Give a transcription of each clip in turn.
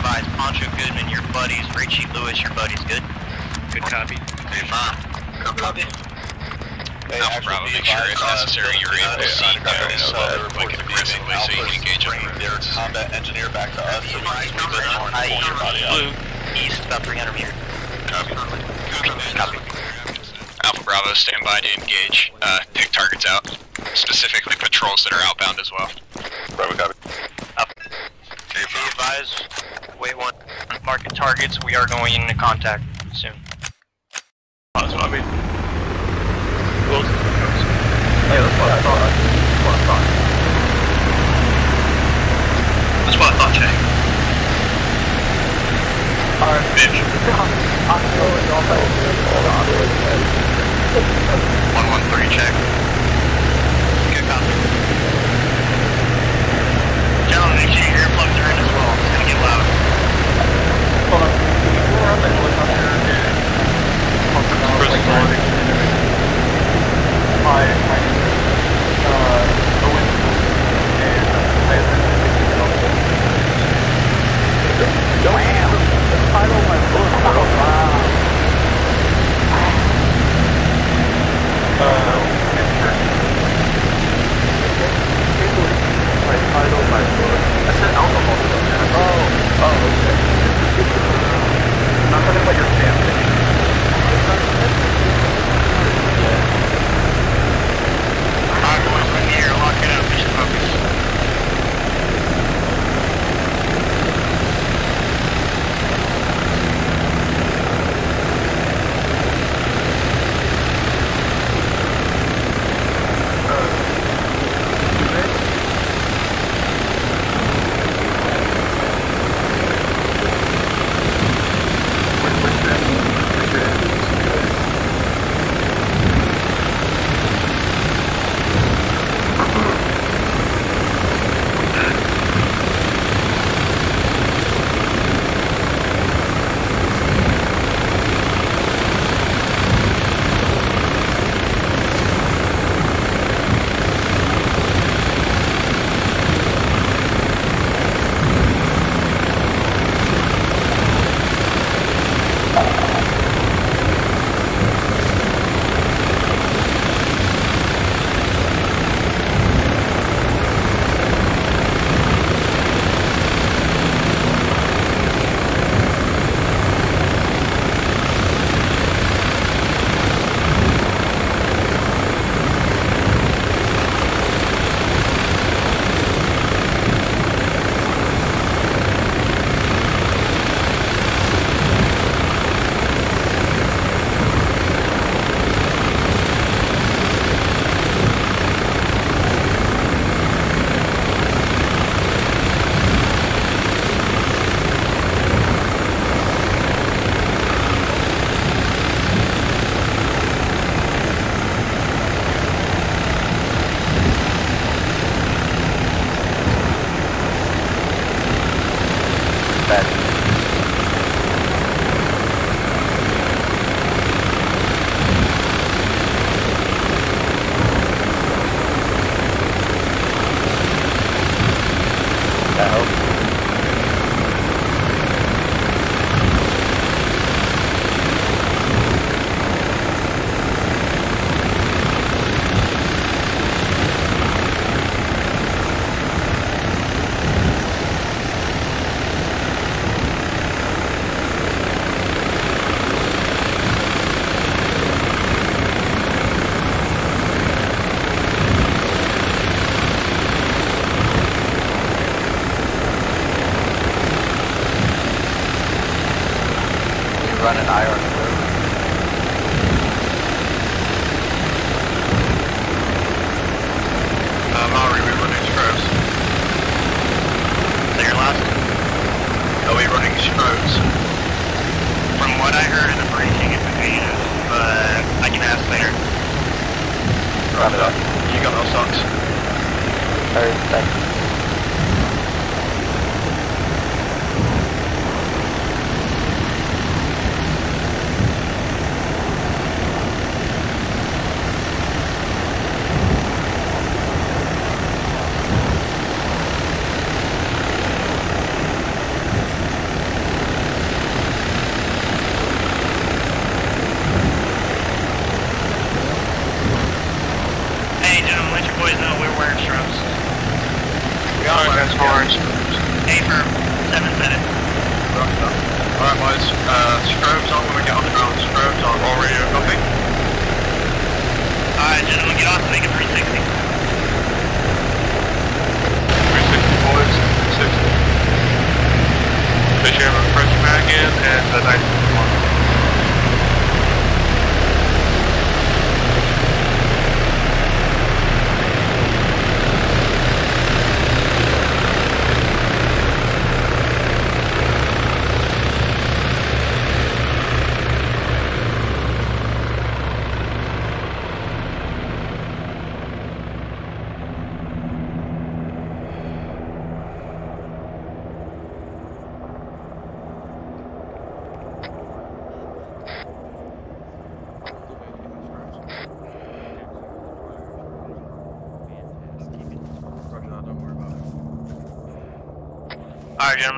advised, Poncho Goodman, your buddies, Richie Lewis, your buddies, good? Good copy. Copy. Alpha Bravo, make sure if necessary you're able to see those uh, quick and aggressively so you can engage them. Their combat engineer back to us, so we can we bring more and pull your body out. Blue, east, about 300 meters. Copy. Copy. Alpha Bravo, stand by to engage. Uh, pick targets out. Specifically patrols that are outbound as well. Bravo, copy. Be advised, wait one, market targets, we are going into contact soon. That's what I mean. Close. Hey, that's what I thought. That's what I thought. That's what I thought, Jay. Alright. Bitch. I'm going off One one three, check. Good copy. Gentlemen, make sure your earplugs are in as well, it's gonna get loud. Hold on. Can you go around the helicopter and like my uh Owen and I Wow. The title of my book. Wow. Uh, My title my book. I said alcohol. Oh, oh, okay. Not talking about your family. Boys, we're in lock it up, mission focus.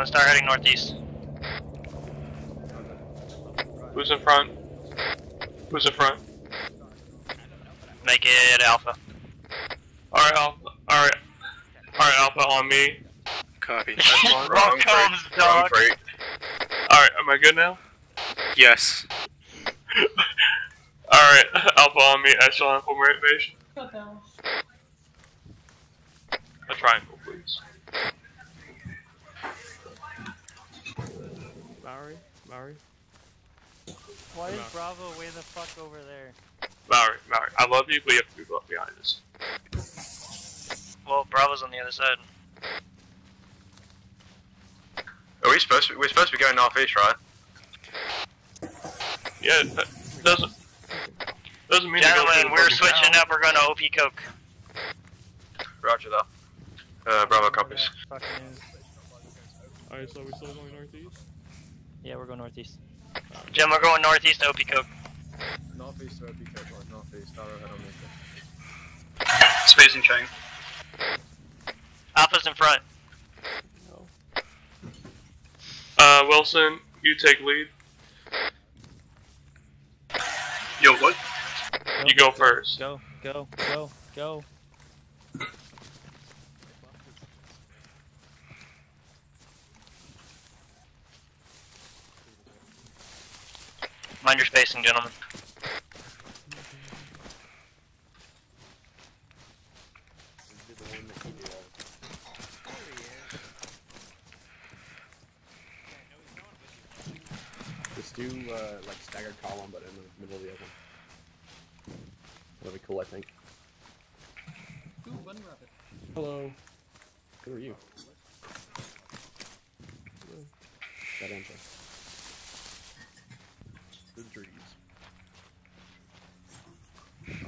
Alright, gentlemen, start heading northeast. Who's in front? Who's in front? Make it Alpha. Alright, Alpha. Alright. Alright, Alpha on me. Copy. Echelon. Wrong comes, dog. freight. Alright, am I good now? Yes. Alright, Alpha on me, Echelon for motivation. A triangle, please. Bowery? Bowery? Why is Bravo way the fuck over there? Mallory, Mallory, I love you, but you have to be left behind us. Well, Bravo's on the other side. Are we supposed to, we're supposed to be going northeast, right? Yeah, that doesn't doesn't mean to go through Gentlemen, the we're switching town. up. We're going to OP Coke. Roger that. Uh, Bravo copies. Alright, so are we still going northeast? Yeah, we're going northeast. Jim, we're going northeast to OP Coke. Northeast to OP Coke, or northeast, Arrowhead on Lincoln. Spacing chain. Alpha's in front. No. Uh, Wilson, you take lead. Yo, what? You go first. Go, go, go, go. Mind your spacing, gentlemen. Just do uh, like staggered column, but in the middle of the open. That'll be cool, I think. Hello. Who are you? That answer. The trees.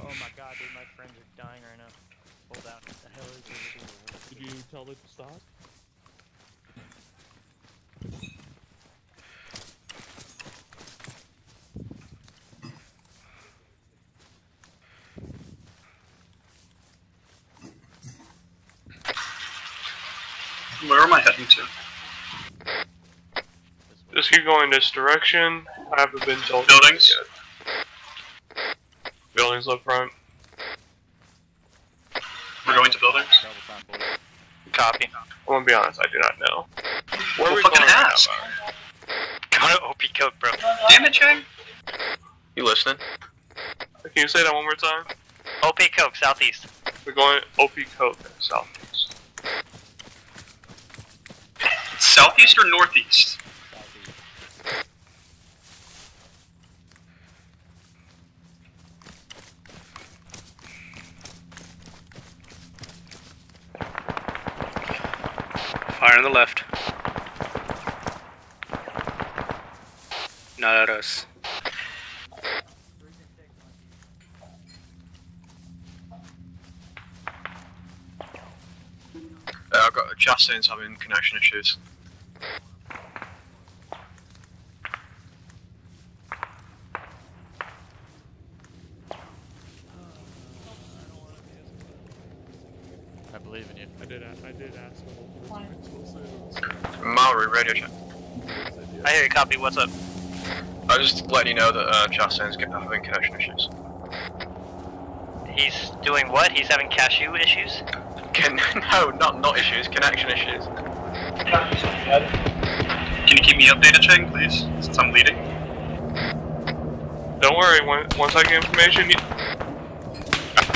Oh Oh my god, dude, my friends are dying right now. Hold out. What the hell is this? Did you tell it to stop? Where am I heading to? Just keep going this direction. I haven't been told buildings yet. Buildings up front. We're going to buildings. Copy. I'm gonna be honest, I do not know. Where Well, are we fucking going right ask. now, Go to OP Coke, bro. Damn it, Chang. You listening? Can you say that one more time? OP Coke, southeast. We're going OP Coke southeast. Southeast or northeast? Fire on the left. Not at us. Uh, I've got Justin's having connection issues. I believe in you. I did. a- I did ask him. multiple Mallory, radio check. I hear you, copy. What's up? I just letting you know that uh, Justin's having connection issues. He's doing what? He's having cashew issues? Can no, not not issues. Connection issues. Can you keep me updated, Cheng, please? Since I'm leading. Don't worry, when, once I get information, you...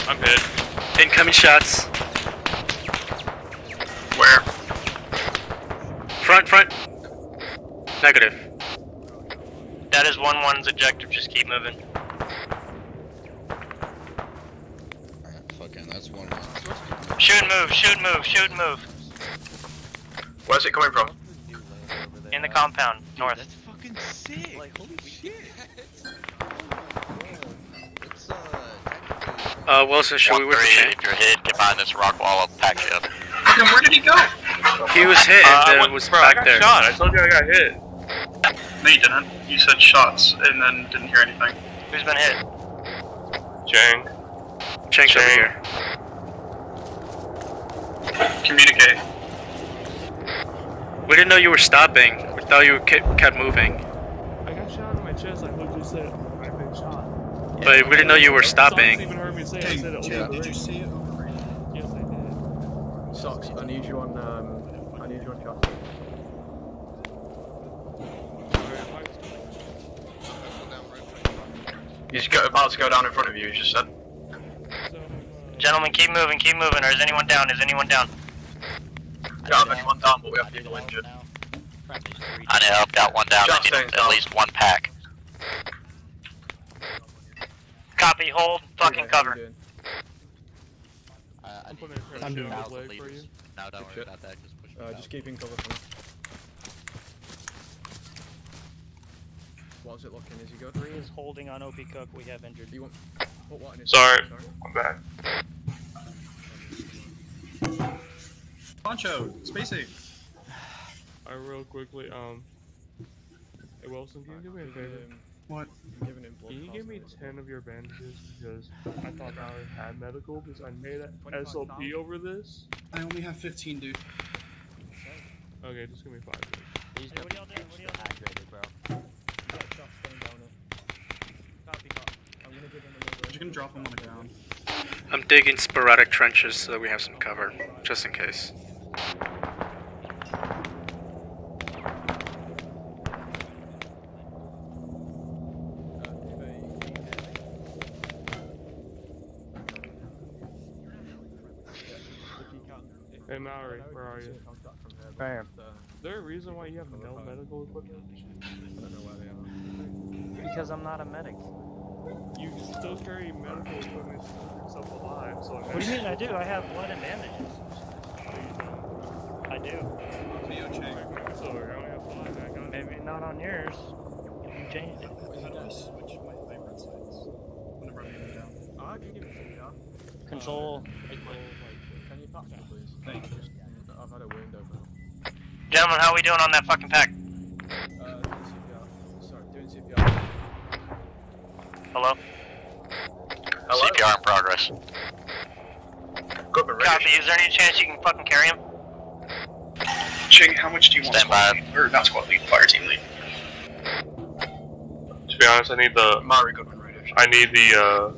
I'm hit. Incoming shots. Where? Front, front. Negative. That is 1-1's objective, just keep moving. Alright, fucking, that's one. Shoot and move, shoot and move, shoot and move. Where's it coming from? In the compound, north. That's fucking sick. Like, holy shit. Uh, Uh, Wilson, should we One whip the three, if you're hit, get behind this rock wall, I'll pack you up. Then where did he go? He was hit Uh, and I then went, was bro, I back got there. shot. I told you I got hit. No, you didn't. You said shots and then didn't hear anything. Who's been hit? Chang. Chank's over here. Communicate. We didn't know you were stopping. We thought you kept, kept moving. I got shot in my chest. I literally said I've been shot. But we didn't know you were Socks stopping. even heard me say. I said it over did you see it over radio? Yes, I did. Socks, I need you on, um, I need you on chat. He's go, about to go down in front of you. You just said. Gentlemen, keep moving, keep moving. Or is anyone down? Is anyone down? We don't have anyone down, but we have people injured. I know, I've got one down. I need at down. least one pack. Copy, hold, fucking How you cover. doing? Uh, I I'm putting a I'm doing on it. his leg. No, don't worry about that. Just push Uh, just keeping cover for me. What's it looking? Is he good? Three is holding on OP Coke. We have injured. You want put what in his Sorry. Sorry. I'm back. Poncho, spacing. I real quickly. Um. Hey Wilson, can you do me a favor? What? Giving him blood Can you give me ten of your bandages because I thought Valerie had medical because I made a 25,000. SLP over this. I only have 15, dude. Okay, just give me five. please. He's Hey, what are y'all doing? What are y'all doing? dehydrated, bro. He's got shots going down here. Copy. I'm gonna give him another. You can drop him on the ground. I'm digging sporadic trenches so that we have some cover, just in case. Give a- If you can- if- Hey Mallory, where are you? in contact from here, but, Right here. uh, Is there a reason why you have no medical equipment? I don't know where they are. Because I'm not a medic. You still carry medical equipment to keep yourself alive, so I What do you mean I do? I have blood and bandages. I do. Theo Chang. So I only have five. I got Maybe not on yours. You changed it. How do I switch my favorite sites? Whenever I'm moving down. Oh, I can give it to you, yeah. Control. Um, can you pack me, please? Thank you. I've had a wound over. Gentlemen, how are we doing on that fucking pack? Uh, doing CPR. Sorry, doing CPR. Hello? Hello. CPR in progress. Goodman, ready. Copy, is there any chance you can fucking carry him? Cheng, how much do you want Stand squad by. lead? Or not squad lead, fire team lead. To be honest, I need the Mari Goodman, radio. I need the uh,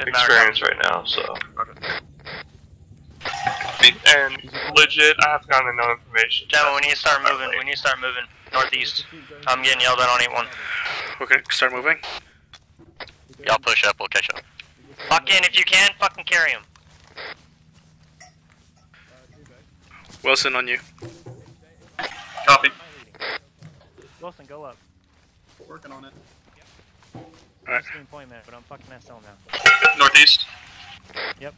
If not, experience right now. So Okay. and legit, I have gotten no information. Gentlemen, we need to start moving. We need to start moving. Northeast. I'm getting yelled at on 8-1. We're start moving. Y'all push up, we'll catch up. Fuck in if you can, fucking carry him. Wilson on you. Copy. Wilson, go up. Working on it. Alright. Screen point man, but I'm fucking SL now. Northeast. Yep.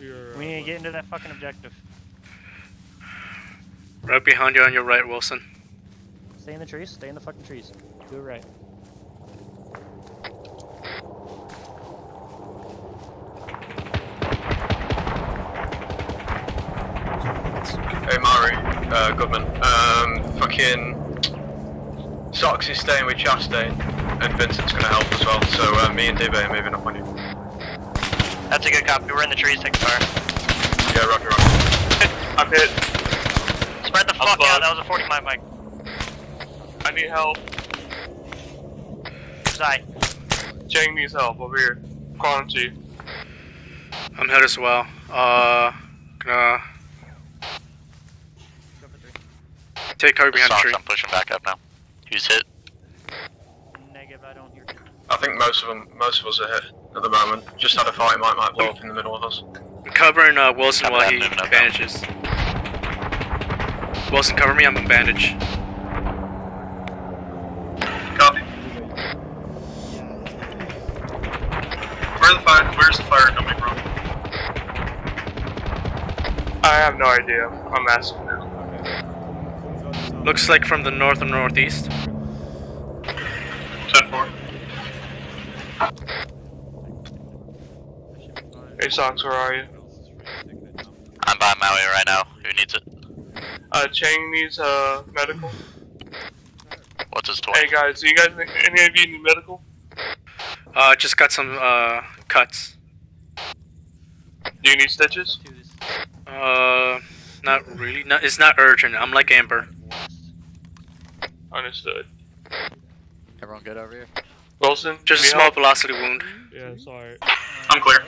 your? We need to uh, get into that fucking objective. Right behind you on your right, Wilson. Stay in the trees. Stay in the fucking trees. Do it right. Hey Mari, uh, Goodman. Um, fucking Socks is staying with Chastain, and Vincent's gonna help as well. So uh, me and Dave are moving up on you. That's a good copy. We're in the trees taking fire. Yeah, roger, roger. I'm hit. Spread the fuck out. That was a 45 mic. I need help. Zai. Chang needs help over here. Calling to you. I'm hit as well. Uh, gonna take cover behind the tree. I'm pushing back up now. Who's hit? Negative, I don't hear. I think most of them, most of us are hit at the moment. Just had a fight, might might blow up in the middle of us. I'm covering uh, Wilson Copy while that, he moving up now. bandages. Wilson, cover me. I'm on bandage. Copy. Where the fire? Where's the fire coming from? I have no idea. I'm asking now. Looks like from the north and northeast. 10-4. Hey, Socks, where are you? I'm by Maui right now. Who needs it? Uh, Chang needs uh medical. What's his 20? Hey guys, do you guys any of you need medical? Uh, just got some uh cuts. Do you need stitches? Uh, not really. Not. It's not urgent. I'm like Amber. Understood. Everyone good over here? Wilson, Just a small help? velocity wound. Yeah, sorry. I'm clear.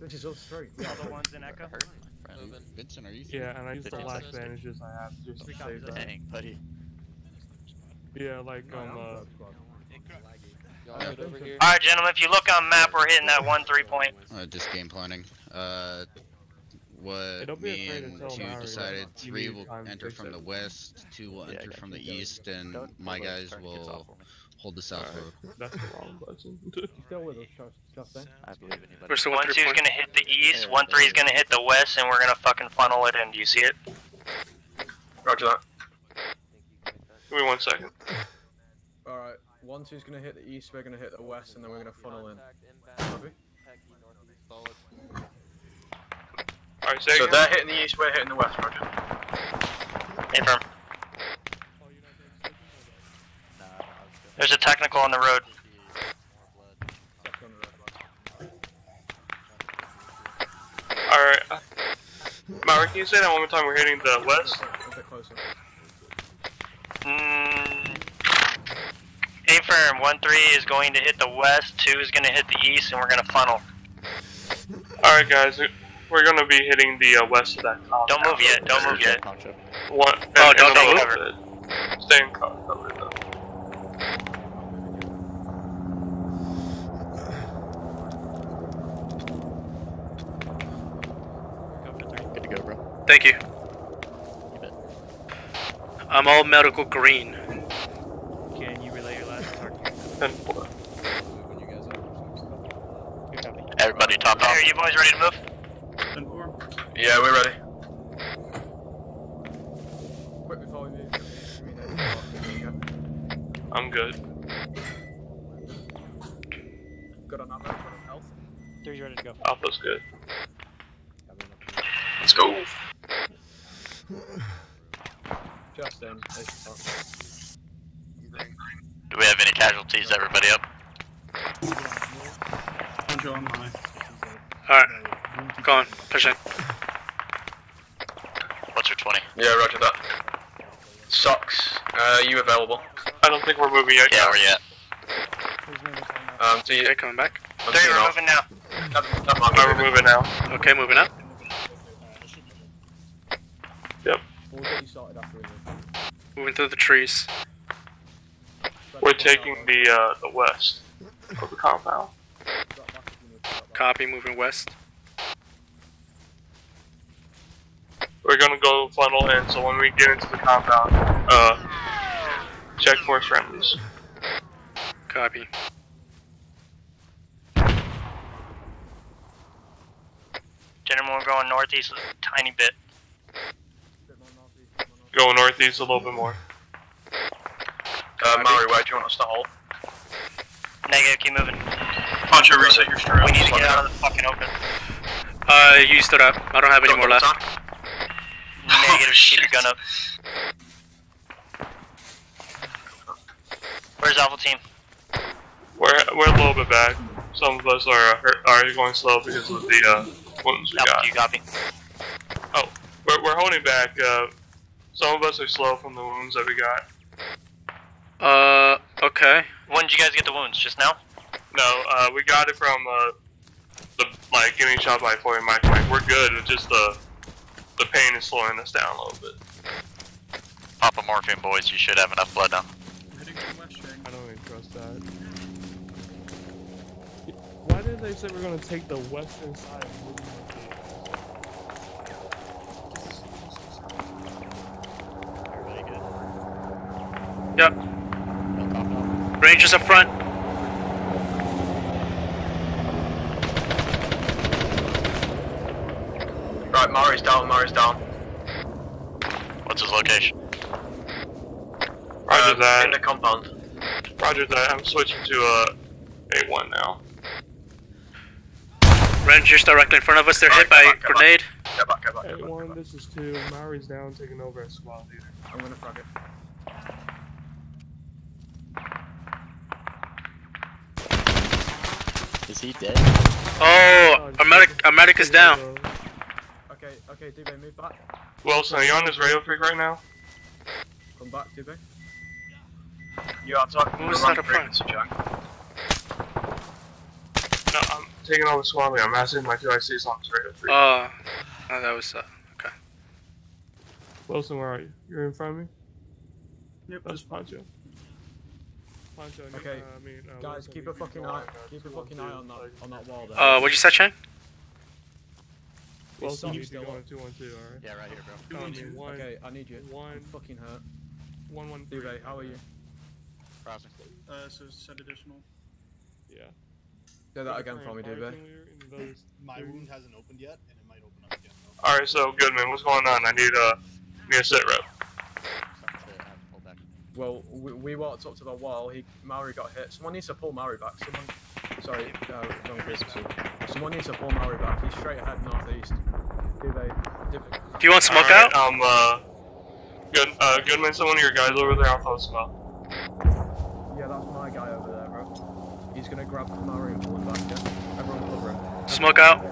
This is all straight. All the ones in Echo. Vincent, are you? Yeah, and I used the you last assist? bandages I have just to save that. Dang, buddy. Yeah, like um uh. Alright, gentlemen, if you look on map, we're hitting that one three point. Uh, just game planning. Uh, what don't be me to and two decided, like, three will enter from it. the west, two will Yeah, enter from the going. east, and Don't my guys will off for me. hold the south road. That's the wrong button. Still with us, Justin. I believe in you, buddy. Where's the one One three two's point? gonna hit the east, one three's gonna hit the west, and we're gonna fucking funnel it in. Do you see it? Roger that. Give me one second. Alright, one two's gonna hit the east, we're gonna hit the west, and then we're gonna funnel in. Alright, say So they're hitting the east, we're hitting the west, Roger. Confirm. There's a technical on the road. That's on the red one. Alright. Myra, can you say that one more time? We're hitting the west? A bit closer. Mm. One three is going to hit the west, two is gonna hit the east, and we're gonna funnel. Alright, guys, we- we're gonna be hitting the uh, west of that compound. Don't move yet. Don't move yet. One, Oh, and- don't- don't move. Stay in cover though. Good to go, bro. Thank you. I'm all medical green. 10 4. Everybody top off. Hey, you boys ready to move? Yeah, we're ready. I'm good. Good on Alpha. Health. Three's ready to go. Alpha's good. Let's go. Justin, casualties? Everybody up? Poncho on high. Alright, go on, push in. What's your 20? Yeah, roger that. Socks, uh, you available? I don't think we're moving yet. Yeah, where you at? Who's moving on that? Um, do you, Okay, coming back. I'm Three, seeing we're moving now. That, that might we're moving. moving now. Okay, moving up. Yep. We'll get you sorted after we move. Moving through the trees. We're taking the uh, the west of the compound. Drop back if you need to drop back. Copy, moving west. We're gonna go funnel in, so when we get into the compound, uh, check for friendlies. Copy. Gentlemen, we're going northeast a tiny bit. Bit more northeast, bit more northeast. Go northeast a little bit more. Uh, Murray, where do you want us to hold? Negative, keep moving. Poncho, reset your strap. We need to get out of the fucking open. Uh, you stood up. I don't have any more left. Negative, keep your gun up. Where's Alpha Team? We're we're a little bit back. Some of us are hurt, are going slow because of the uh, wounds we Alpha, got. do you copy? Oh, we're we're holding back. Uh, some of us are slow from the wounds that we got. Uh, okay. When did you guys get the wounds? Just now? No, uh, we got it from uh, the like getting shot by 40 mic mic. We're good. It's just the the pain is slowing us down a little bit. Pop a morphine, boys. You should have enough blood now. I don't even trust that. Why did they say we're gonna take the western side? of Moving Yep. Rangers up front. Right, Murray's down, Murray's down. What's his location? Roger Um, that. In the compound. Roger that. I'm switching to uh, A1 now. Rangers directly in front of us. They're hit by Right, come on, come on. grenade. Get back, get back, get back. A1, this is two. Maori's down, taking over as squad leader. I'm gonna fuck it. Is he dead? Oh, our medic, our medic is down. Okay, okay, Dube, move back. Wilson, are you on this radio freak right now? Come back, Dube. You are talking Who's the wrong that up front? frequency, Jack. No, I'm taking over squad leader. I'm asking my two ICs on this radio freak. Oh, oh that was uh, okay. Wilson, where are you? You're in front of me? Yep. That's Poncho. Poncho, I need- Okay, uh, I mean, uh, Guys, keep a fucking eye, on, keep a fucking on eye on that, like- on that wall there. Uh, what'd you say, Chang? Wilson, He's you still can go up. on two on two, alright? Yeah, right here, bro. Two on two. One, Okay, I need you. One. I'm fucking hurt. one, one, three. Dube, how are you? Crossing. Uh, so set additional. Yeah. Do that again for me, Fire Dube. clear in those My wound hasn't opened yet, and it might open up again. Alright, so Goodman, what's going on? I need uh, need a sit rep. Something to have to pull back. Well, we, we walked up to the wall. He Maori got hit. Someone needs to pull Maori back. Someone, sorry, uh, wrong frequency. Someone needs to pull Maori back. He's straight ahead northeast. Do they? Do you want smoke Alright, out? Um, uh, Good, uh, Goodman, send one of your guys over there. I'll throw smoke. Yeah, that's my guy over there, bro. He's gonna grab Maori and pull him back. Yeah, everyone cover him. Smoke out.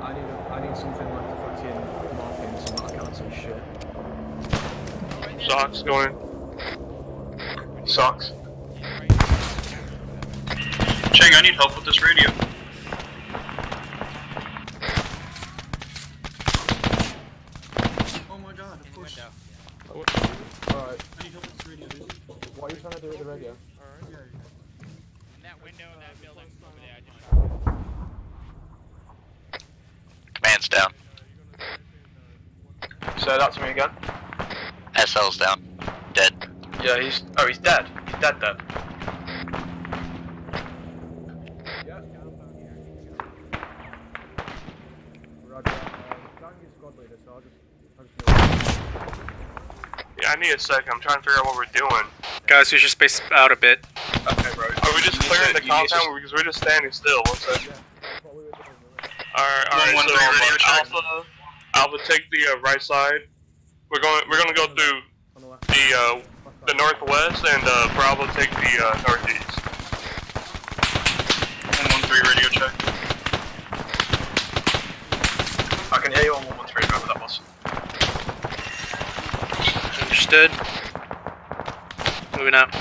I need, a, I need something like a fucking morphine so that I can't see shit. Socks going. Socks. Chang, I need help with this radio. Oh my god, of course. Alright, I need help with this radio, dude. what are you trying to do with the radio? Yeah, that window in that building over there, I just Command's down. Say that to me again. SL's down. Dead. Yeah, he's. Oh, he's dead. He's dead, dead. Yeah. Roger. Um, Gang is squad leader, so I'll just, I'll just move. Yeah, I need a second. I'm trying to figure out what we're doing. Guys, we should space out a bit. Okay, bro. Are we just You clearing to- the you need compound because we're just standing still? One second. Yeah, that's what we were doing. we were- Alright, alright. So one, three, radio check. Alpha, Alpha, take the uh, right side. We're going. We're gonna go through the uh, left the northwest, and uh, Bravo take the uh, northeast. One one three radio check. I can hear you on 113, whoever that was. Understood. Moving out.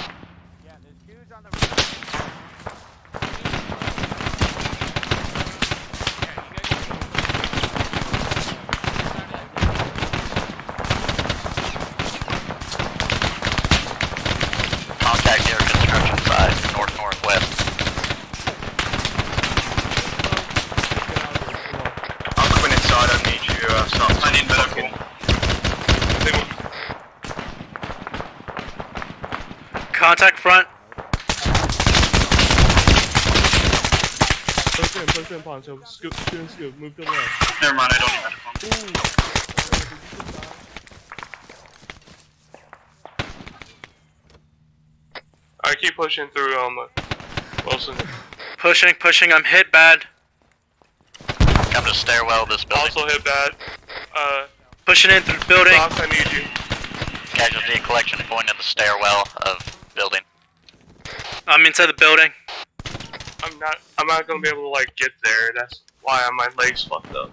Yeah, there's dudes on the roof. Contact near construction side, north northwest. I'm coming inside, I need you, uh, Socks. I need medical. I think we- Contact front. Push in, push in, Poncho. Scoop, scoop, and scoop. Move to the left. Never mind, I don't have need medical. I keep pushing through um Wilson. Pushing, pushing. I'm hit bad. Come to stairwell this building. Also hit bad. Uh, Pushing in through the building. Fox, I need you. Casualty collection going to the stairwell of building. I'm inside the building. I'm not. I'm not gonna be able to like get there. That's why are my legs fucked up?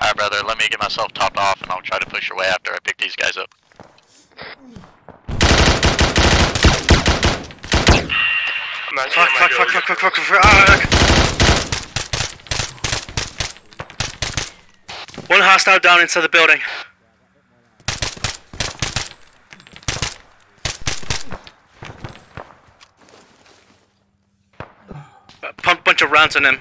Alright, brother, let me get myself topped off and I'll try to push your way after I pick these guys up. Fuck, fuck, fuck, fuck, fuck, fuck, fuck, One hostile down inside the building. Pump a bunch of rounds on him.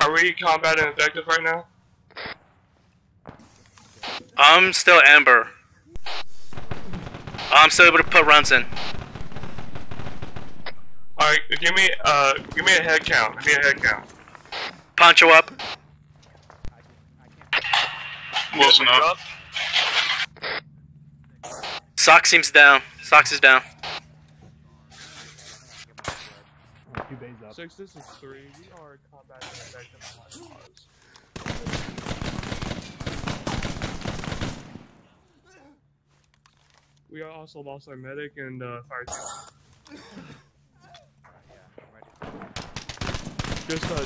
Are we combat and effective right now? I'm still Amber. I'm still able to put runs in. Alright, give me uh give me a head count. Give me a head count. Poncho up. Wilson up. Sock seems down. Socks is down. Six, this is three. We are combat and effective on cause. We are also lost our medic and uh, fire team. Just uh,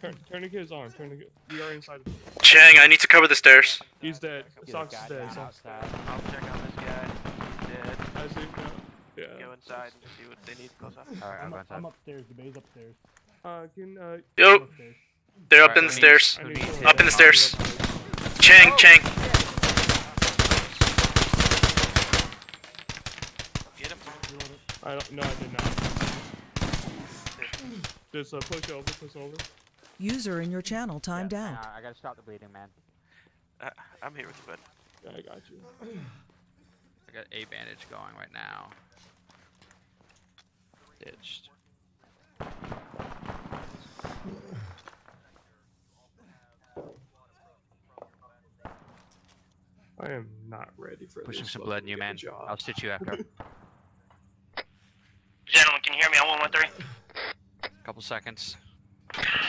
turn, tourniquet is on. Tourniquet. We are inside. Chang, I need to cover the stairs. He's dead. Socks is dead. Socks. I'll check on this guy. He's dead. I see. Yeah. Go inside and see what they need close up. Alright, I'm, I'm, going up, I'm upstairs. The bay's upstairs. Uh, can uh. Yo. upstairs. They're up Alright, in the stairs. Need Up in the stairs. Chang, Chang. Get him. I don't. No, I did not. Just uh, push over. Push over. User in your channel timed Yeah, out. nah, I gotta stop the bleeding, man. Uh, I'm here with you, bud. Yeah, I got you. I got a bandage going right now. Ditched. I am not ready for Pushing this some blood in you, man. job. I'll stitch you after. Gentlemen, can you hear me on 113? Couple seconds.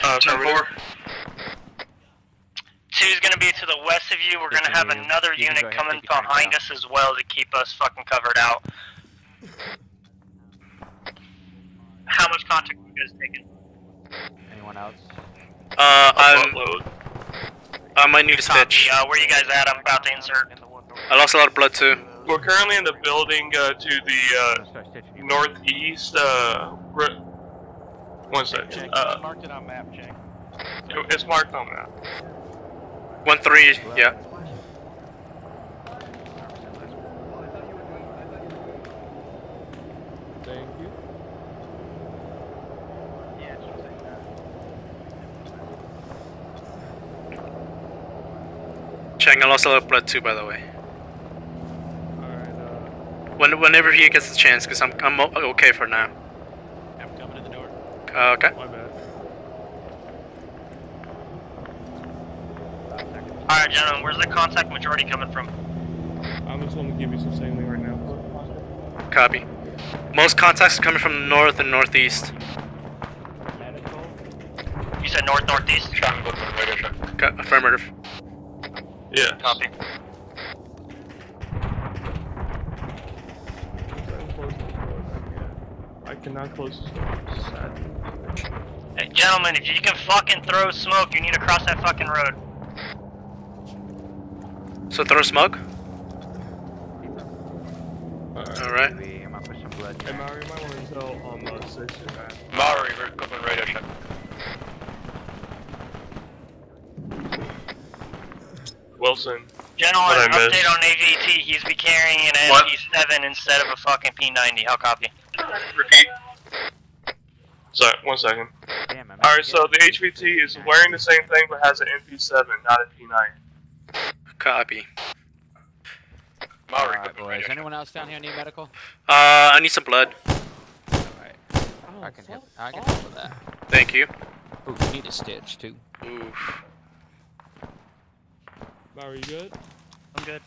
Uh, Ten affirmative. four. Two's gonna be to the west of you. We're gonna have another unit coming take your turn behind us as well to keep us fucking covered out. How much contact you guys taking? Anyone else? Uh, I'm. Upload. I might need a stitch. Uh, where you guys at? I'm about to insert. And the one north. I lost a lot of blood too. We're currently in the building uh, to the I'm gonna start stitching uh, northeast. Uh, re- one second. Check. Uh, Marked it on map, check. it- it's marked on that. One three. Yeah. Thank you. Yeah, it's just like that. Chang, I lost a lot of blood too, by the way. Alright, uh. When, whenever he gets the chance, because I'm, I'm okay for now. I'm coming to the door. Uh, okay. My bad. Alright, gentlemen, where's the contact majority coming from? I'm just gonna give you some signaling right now. Copy. Most contacts are coming from north and northeast. Medical. You said north northeast? Co- affirmative. Yeah. Copy. I'm close the door. Cannot close this door. Hey, gentlemen, if you can fucking throw smoke, you need to cross that fucking road. So throw smoke. Alright. All right. We- I'm gonna push some blood. Hey, Mario, you might want to tell um, uh, Six that. Maori, Goodman radio check. Wilson. Gentlemen, What I missed? update on HVT. He's be carrying an What? MP7 instead of a fucking P90. How copy? Repeat. Sorry, one second. Damn, I'm Alright, so the HVT is wearing the same thing but has an MP7, not a P9. Copy. Alright, boys. Anyone else down here need medical? Uh, I need some blood. Alright. Oh, I can help. I can help with that. Thank you. Ooh, you need a stitch too. Oof. Mario, you good? I'm good.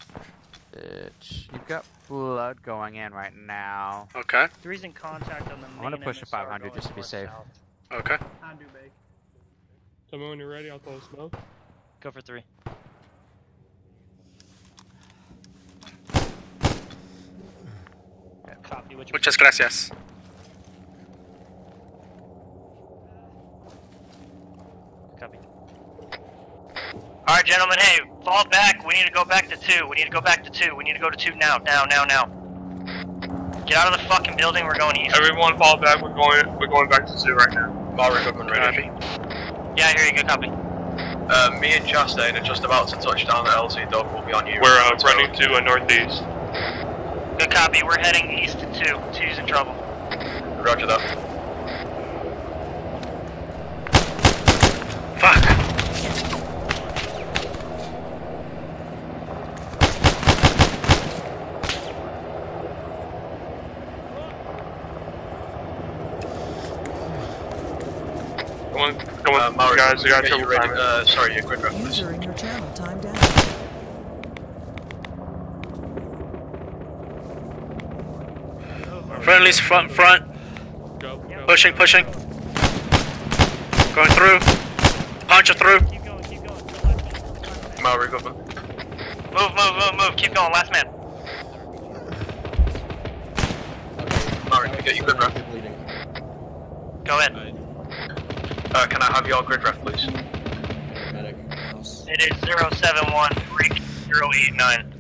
Stitch. You've got blood going in right now. Okay. Three's in contact on the main I'm gonna push a MSR 500 just to be safe. north-south. Okay. Tell me when you're ready. I'll call smoke. Go for three. Copy. Which Muchas gracias. Copy. Alright, gentlemen, hey, fall back. We need to go back to two. We need to go back to two. We need to go to two now, now, now, now. Get out of the fucking building. We're going east. Everyone fall back, we're going we're going back to two right now. Maori Goodman ready. Yeah, I hear you. Good copy. Uh, me and Chastain are just about to touch down at LZ Dog. We'll be on you. We're uh, running to a northeast. Good copy. We're heading east to two. Two's in trouble. Roger that. Fuck. Come on, come on, Uh, Maori, guys. We got trouble you ready. timing. Uh, sorry, your grid rep, please. User in your channel timed out. Friendlies front, front. Pushing, pushing. Going through. Punch it through. Maori Goodman. Move, move, move, move. Keep going. Last man. Maori, can I get your grid rep? Go ahead. Uh, can I have your grid ref, please? It is 071 089.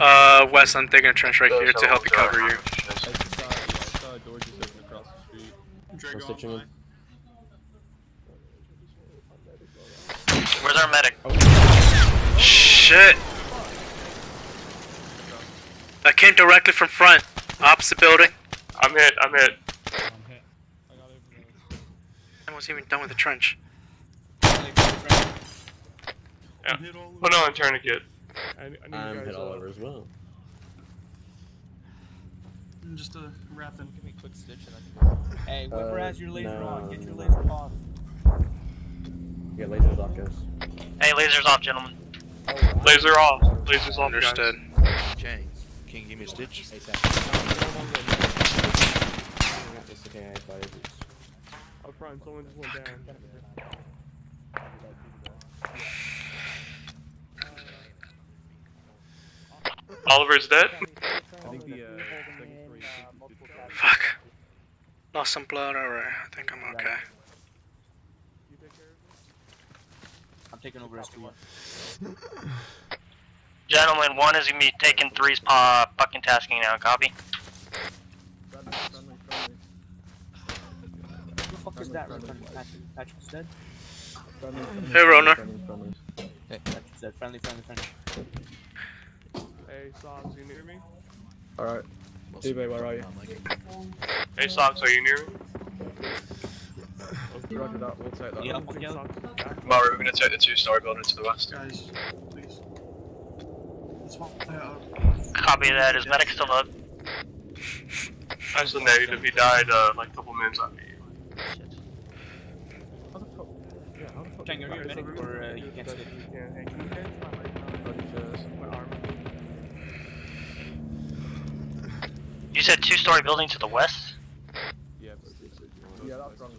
Uh, Wes, I'm digging a trench right here to help you cover you. I'm stitching him. Where's our medic? Shit. I came directly from front. Opposite building. I'm hit. I'm hit. I wasn't even done with the trench. Yeah. Put on a tourniquet. I, I need I'm hit all uh, over as well. Just a wrapping. Give me a quick stitch and I can go. Hey, Whipper Uh, has your laser on. Get your no. laser off. Yeah, lasers off, guys. Hey, lasers off, gentlemen. Laser off. Lasers off, Understood. James, can you give me a stitch? It's okay, I have fires. Up front, someone just went down. Oliver's dead. I think the uh. Fuck. Lost some blood. Alright, I think I'm okay. I'm taking over as two. Gentlemen, one is gonna be taking three's paw fucking tasking now. Copy. Friendly, friendly, friendly. Who the fuck is that? Patrick, Patrick's dead? Friendly, friendly, Hey, Rona. friendly, friendly. Hey, Patrick's dead. Friendly, friendly, friendly. Hey, Sobs, you near me? Alright. eBay, where are you? Hey, Socks, are you near me? Roger that, we'll take that. Yeah, I think yeah. Socks is back. Maori, we're going to take the two-story building to the west. Guys, please. It's fine. Copy that. Is medic still up? That's the negative. He died uh, like a couple minutes after you. How the fuck? Yeah, how the fuck? Chang, are you a medic or uh, you can't stitch? Yeah, can you catch my light Bloody first. now? My arm. You said two-story building to the west. Yeah, but it's Yeah, that's wrong.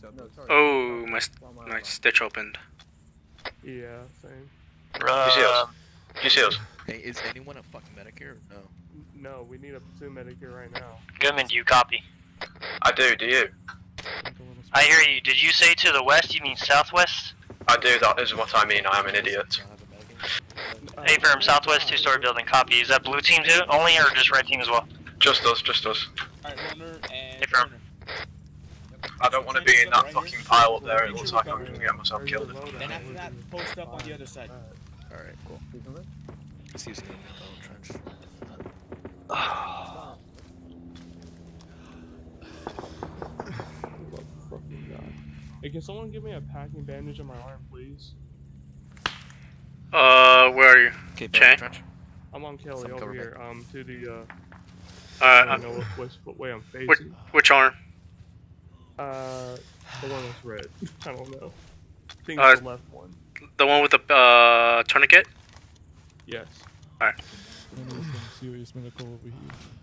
So, no, sorry. Oh, my, st- One mile my stitch opened. Yeah, same. you see us? Uh, Do you see us? Hey, is anyone a fucking medic here? No. No, we need a platoon medic here right now. Goodman, do you copy? I do, do you? I hear you. Did you say to the west? You mean southwest? I do, that is what I mean, I am an idiot. Hey, firm, southwest two-story building. Copy. Is that blue team too? Only or just red team as well? Just us, just us. Alright, Runner and Hey, firm. I don't want to be in that fucking pile up there, it looks like I'm going to get myself killed. Then after that, post up on the other side. Alright, cool. Let's see who's getting the little trench. Fucking God. Hey, can someone give me a packing bandage on my arm, please? Uh, where are you? Okay, Chang? I'm on Kelly Some over cover here. Um, to the uh, Uh, I uh, don't know what, what way I'm facing. which arm? Uh, the one that's red. I don't know. I think Uh, it's the left one. The one with the uh, tourniquet? Yes. Alright. serious medical over here.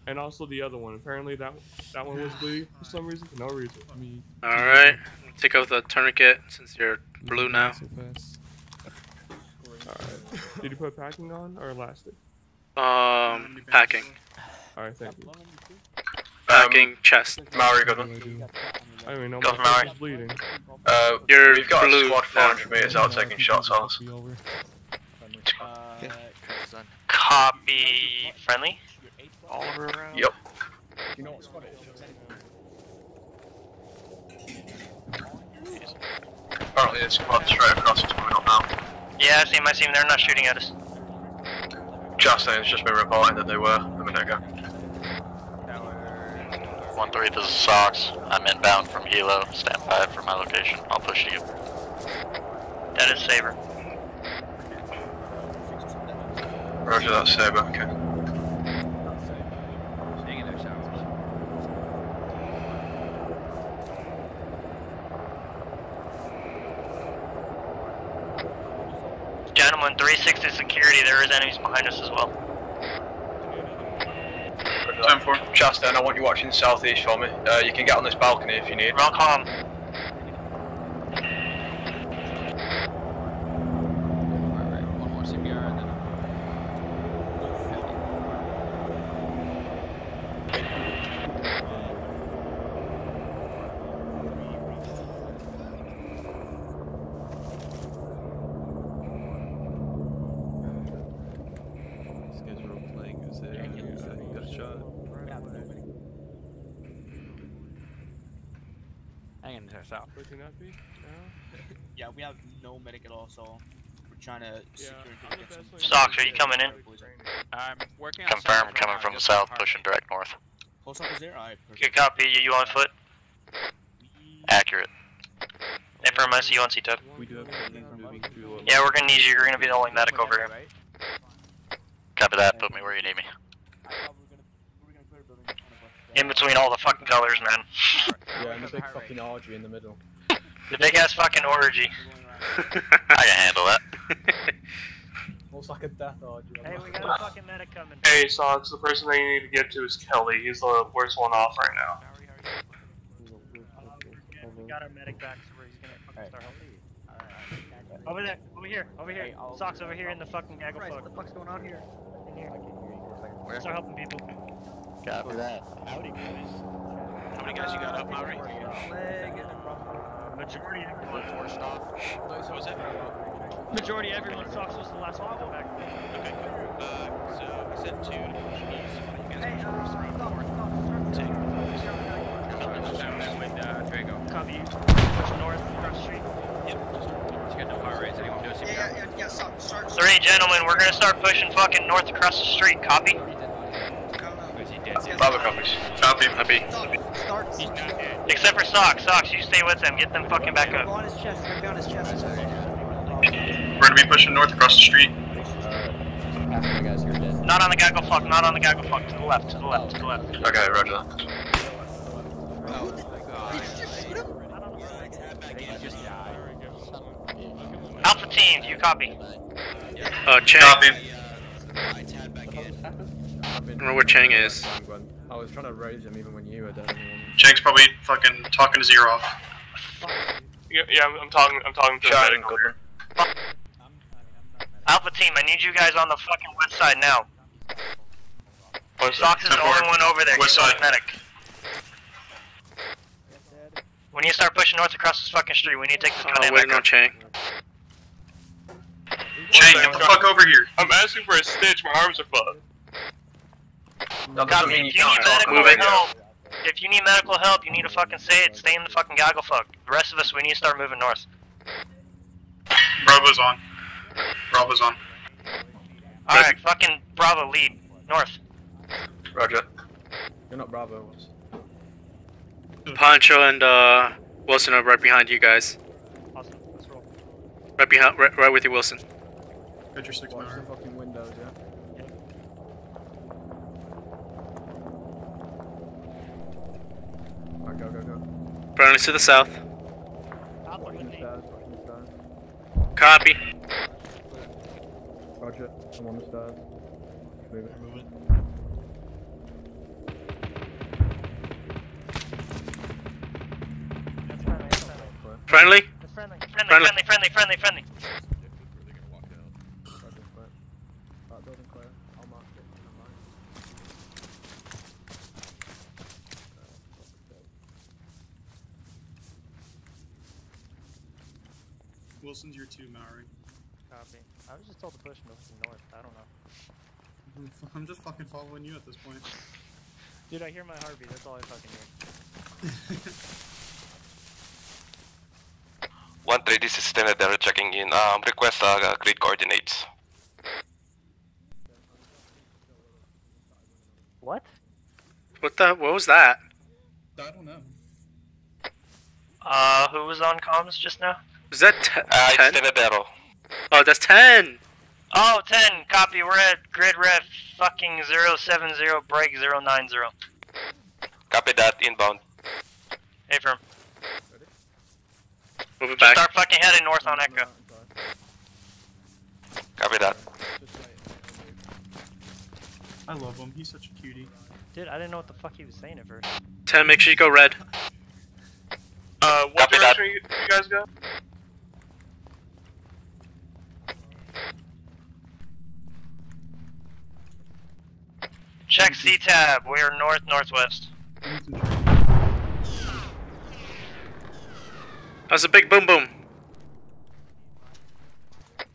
And also the other one. Apparently that that one was blue for some reason. For no reason. I mean, Alright. Take off the tourniquet since you're blue now. Alright. Did you put packing on or elastic? Um, packing. Alright, thank you. Packing chest. Maori Goodman. I don't even know Go for Maori. bleeding. Uh, You're we've got blue a squad now. 400 metres out taking shots on us. Uh, Done. Copy. Friendly. Oliver around. Yep. You know what squad it is? Apparently it's squad straight across it's coming up now. Yeah, I see him, I see him. They're not shooting at us. Chastain's just been reporting that they were a minute ago. 1-3, this is Sox. I'm inbound from Hilo. Stand by for my location. I'll push you. That is Saber. Roger that, Saber, okay. Gentlemen, 360 security. There is enemies behind us as well. Time for Chastain, I want you watching southeast for me. Uh, you can get on this balcony if you need. Rock on. These guys are all playing as if he got shot. Hanging to south. Looking at me now? Yeah, we have no medic at all, so we're trying to secure and get some. Stocks, are you coming in? I'm working on Confirm, south, coming from the south, on pushing direct north. Post office there? Alright, perfect. Good copy. You, you on foot? Accurate. Affirm, I see you on C-Tab. We do have moving through. uh, Yeah, we're gonna need you. You're gonna be the only medic over here. Copy that, put me where you need me. In between all the fucking colors, man. Yeah, and a big fucking orgy in the middle. The big ass fucking orgy. I can handle that. Looks like a death orgy. Hey, we got a fucking medic coming. Hey, Sox, the person that you need to get to is Kelly. He's the worst one off right now. We got our medic back, so he's gonna fucking start helping. Over there, over here, over here. Socks over here in the fucking gaggle fuck. What the fuck's going on here? In here. Where? Start helping people. Copy that. Howdy, boys. How many guys you got up, Maury? Majority everyone. Forced off. What was that? Majority everyone. Socks was the last one to go back. Okay, good. Uh, so we said two to push east. You guys Hey, push uh, north. Take. with uh, Drago. Copy. Push north across the street. Yep. You got no power raise. Anyone do a CPR? Yeah, yeah, yeah, start, start. Three gentlemen, we're gonna start pushing fucking north across the street. Copy? Is he dead? Bravo copies. Copy. Copy. Start. He's. Except for Socks. Socks, you stay with them. Get them fucking back up. on his chest, right down his chest. We're gonna be pushing north across the street. Not on the gaggle fuck. Not on the gaggle fuck. To the left. To the left. To the left. Okay, roger that. Alpha team, do you copy? Uh, Chang. Copy. I've been- Remember where Chang is. When I was trying to raise him even when you were dead. Jake's probably fucking talking his ear off. Yeah, yeah I'm, I'm talking. I'm talking to the medic over Alpha team, I need you guys on the fucking west side now. West Socks is the only one over there. West He's side. medic. We need to start pushing north across this fucking street. We need to take this Uh, goddamn waiting back on up. Chang. Get the fuck over here. I'm asking for a stitch. My arms are fucked. That doesn't mean If you need medical help, if you need medical help, you need to fucking say it. Stay in the fucking goggle fuck. The rest of us, we need to start moving north. Bravo's on. Bravo's on. Alright, fucking Bravo, lead. North. Roger. You're not Bravo. Was. Poncho and uh, Wilson are right behind you guys. Awesome. Let's roll. Right behind, right, right with you, Wilson. Got your six Watch the Maury. fucking windows, yeah? Alright, go, go, go. Friendlies to the south. Alpha with Pushing me. stairs, pushing stairs. Copy. Roger, I'm on the stairs. Move it. Move it. Friendly. Friendly. Friendly. Friendly. Friendly, friendly, friendly, friendly, friendly. Roger, clear. That building clear. I'll mark it. Never mind. Wilson's your two, Maury. Copy. I was just told to push north north. I don't know. I'm just fucking following you at this point. Dude, I hear my heartbeat. That's all I fucking hear. One three, this is Tenedero checking in. Um, request uh, grid coordinates. What? What the? What was that? I don't know. Uh, who was on comms just now? Is that te- Uh, ten? it's Tenedero. Oh, that's ten. Oh, 10, copy, we're at grid ref fucking 070, break 090. Copy that, inbound. Hey, firm. Move it Just back. start fucking heading north on Echo. Copy that. I love him. He's such a cutie. Dude, I didn't know what the fuck he was saying at first. Ten. Make sure you go red. Uh, what Copy that. direction you, you guys go? Check C-tab, we are north northwest. That's a big boom boom.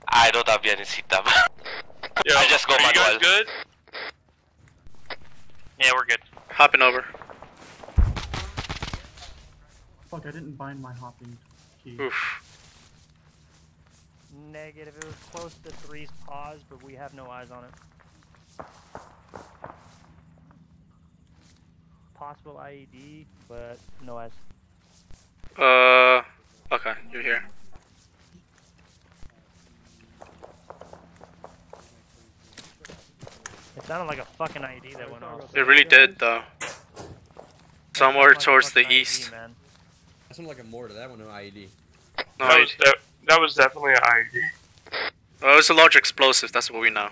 I don't have any C-tab. Yeah, I just go are you guys good? Yeah, we're good. Hopping over. Fuck, I didn't bind my hopping key. Oof. Negative, it was close to three's pause, but we have no eyes on it. Possible IED, but no eyes. Uh. Okay, you're here. It sounded like a fucking IED that went off. It really did though. Somewhere Like towards the IED, east. man. That sounded like a mortar. That one, no IED. No, that, it, was de- that was definitely an IED. oh, it was a large explosive. That's what we know.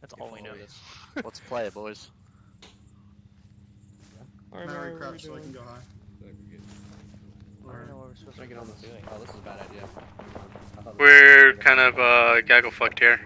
That's all we know. Let's play it, boys. Alright, Mary Mary, we crouch so I can doing? go high. I don't know what we're supposed to get on the ceiling? Oh, this is a bad idea. We're kind of uh gaggle fucked here.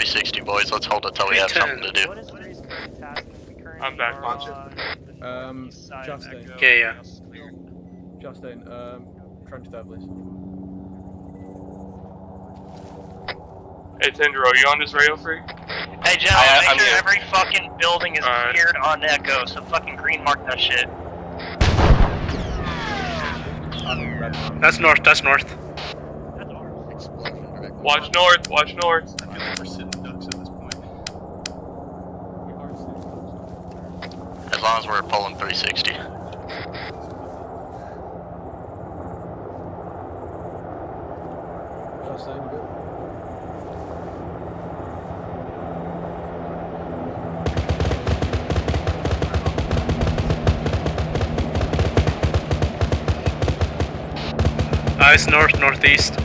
360, boys. Let's hold it till we have something to do. What is Three's current task? I'm back, Poncho. on the Um, northeast side of Justin. Echo. Yeah, yeah. Justin, um, trench there, please. Hey, Tendro, are you on this radio free? Hey, General, I- make I'm sure here. every fucking building is Alright. cleared on Echo, so fucking green mark that shit. I'm red now. That's north. That's north. Explosion directly. Watch north, watch north. I feel like we're sitting ducks at this point. As long as we're pulling 360. Justin. Eyes north northeast.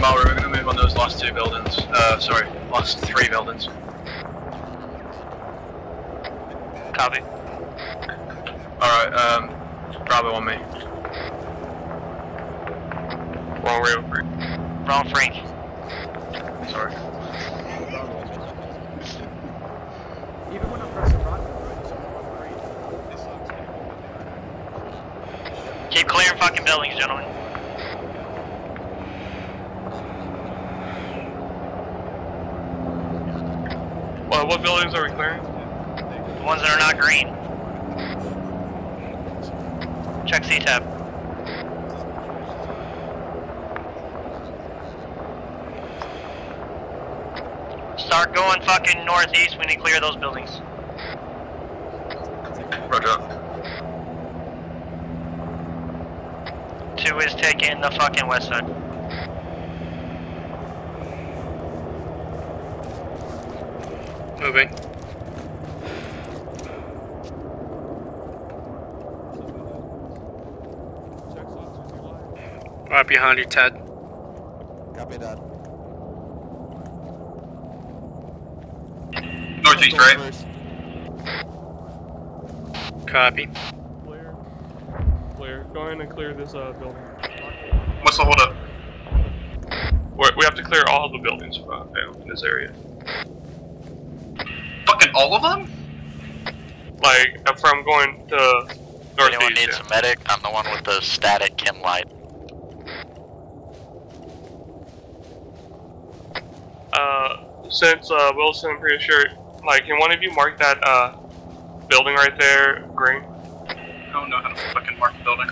Mauro, we're gonna move on those last two buildings. Uh, sorry, last three buildings. Copy. Alright, um, Bravo on me. Wrong radio free. Wrong Frank. Sorry. Even when I press the button, Keep clearing fucking buildings, gentlemen. Well, what buildings are we clearing? The ones that are not green. Check C-tab. Start going fucking northeast, we need to clear those buildings. Roger. Two is taking the fucking west side. Moving. Right behind you, Ted. Copy that. Northeast, right? Copy. Clear. Clear. Go ahead and clear this uh, building. What's the holdup? We're, we have to clear all the buildings uh, in this area. Fucking all of them? Like, if I'm going to northeast. Anyone needs a medic? I'm the one with the static chem light. Uh, since uh, Wilson, I'm pretty sure. Like, can one of you mark that uh building right there green? I don't know how to fucking mark the building.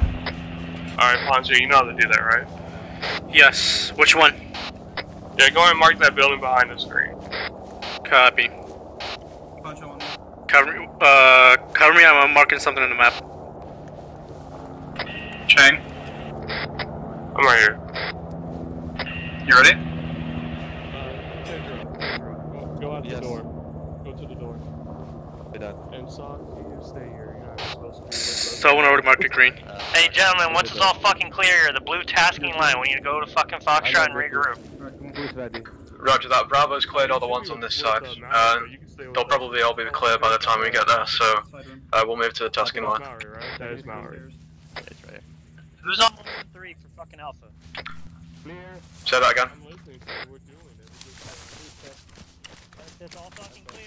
Alright, Poncho, you know how to do that, right? Yes. Which one? Yeah, go and mark that building behind the screen. Copy. Cover me. Uh, cover me. I'm marking something on the map. Chang, I'm right here. you ready? Go out Yes. the door. Go to the door. Be done. And Sock, you stay here. You're not supposed to be with us. Someone already marked it green. Hey, gentlemen, once it's all fucking clear here, the blue tasking line, we need to go to fucking Foxtrot and regroup. Roger that. Bravo's cleared all the ones on this side. Uh, they'll probably all be clear by the time we get there, so uh, we'll move to the tasking line. Maori, right? That is Maori. Who's on three for fucking Alpha? Say that again. I'm listening to you. We're doing it. We just- It's all fucking clear.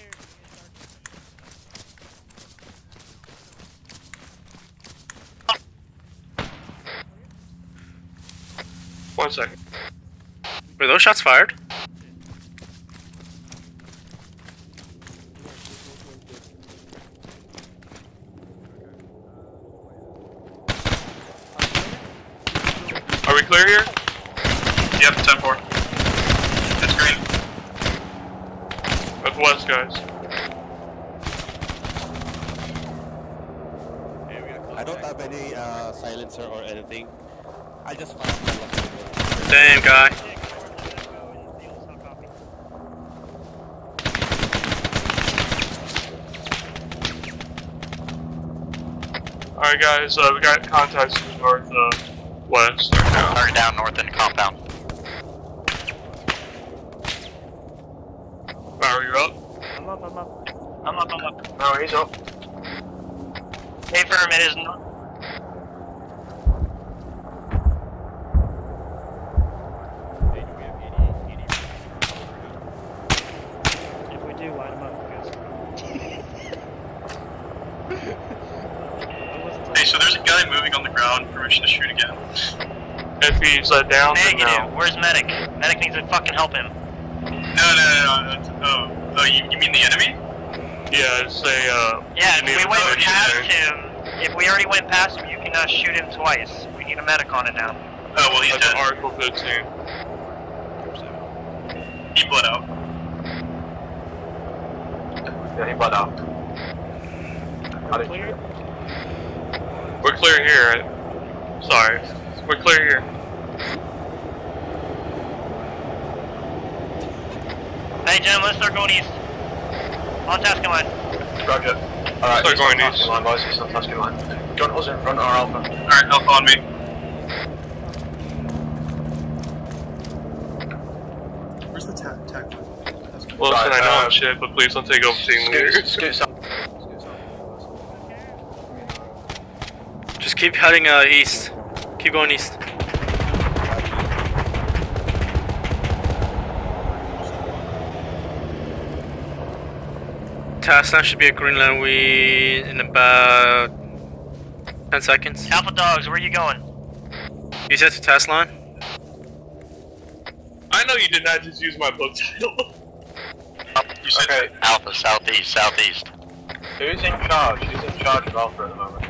One second. Were those shots fired? Are we clear here? Yep, 10 4. It's green. That's west, guys. I don't have any uh, silencer or anything. I just found Damn guy. Alright, guys, uh, we got contacts to the north, uh, west right now. Target down north in compound. Maori, you're up. I'm up, I'm up. I'm up, I'm up. No, he's up. Hey, firm, it is not. Hey, do we have any. If we do, light them up. Hey, so there's a guy moving on the ground. Permission to shoot again. If he's uh, down, Negative. no. Where's Medic? Medic needs to fucking help him. No, no, no, no. Oh, oh, you, you mean the enemy? Yeah, say, uh. Yeah, if we went medic past there. him, if we already went past him, you cannot shoot him twice. We need a medic on it now. Oh, well, he's That's dead. Article 15. He bled out. Yeah, he bled out. How did Clear? We're clear here. right? Sorry. We're clear here. Hey, gentlemen, let's start going east. On tasking line. Roger. Alright, Start he's on going tasking east. line, boys. He's on tasking line. Do you want us in front or Alpha? Alright, Alpha on me. Where's the ta- tag? Wilson, Right, I know uh, I'm shit, but please don't take over team leader. Scoot, scoot south. Just keep heading uh, east. Keep going east. Task line should be at Greenland. We in about ten seconds. Alpha dogs, where are you going? You said to task line. I know you did not just use my book title. You said Okay, Alpha, southeast, southeast. who's in charge? Who's in charge of Alpha at the moment?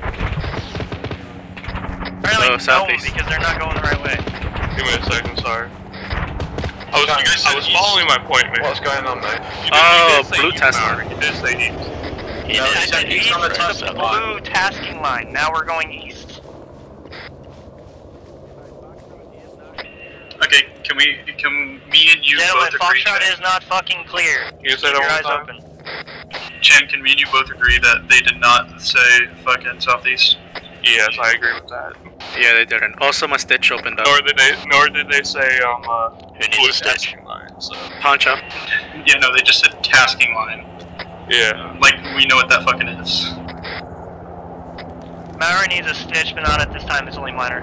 Apparently, Oh, no, southeast. because they're not going the right way. Give me a second, sorry. I was, guys I was following my point, man. What's going on, mate? Oh, you blue east, task line. Did say east. He No, did. he East on the is tasking the line. blue tasking line. Now we're going east. Okay, can we, can me and you Gentlemen, both agree Foxtrot that, is not fucking clear. Can you say Keep your eyes open. Chen, can me and you both agree that they did not say fucking southeast? Yes, I agree with that. Yeah, they didn't. Also, my stitch opened up. Nor did they, nor did they say, um, uh, Who needs blue a stitch? tasking line, so. Poncho. Yeah, no, they just said tasking line. Yeah. Like, we know what that fucking is. Maori needs a stitch, but not at this time. It's only minor.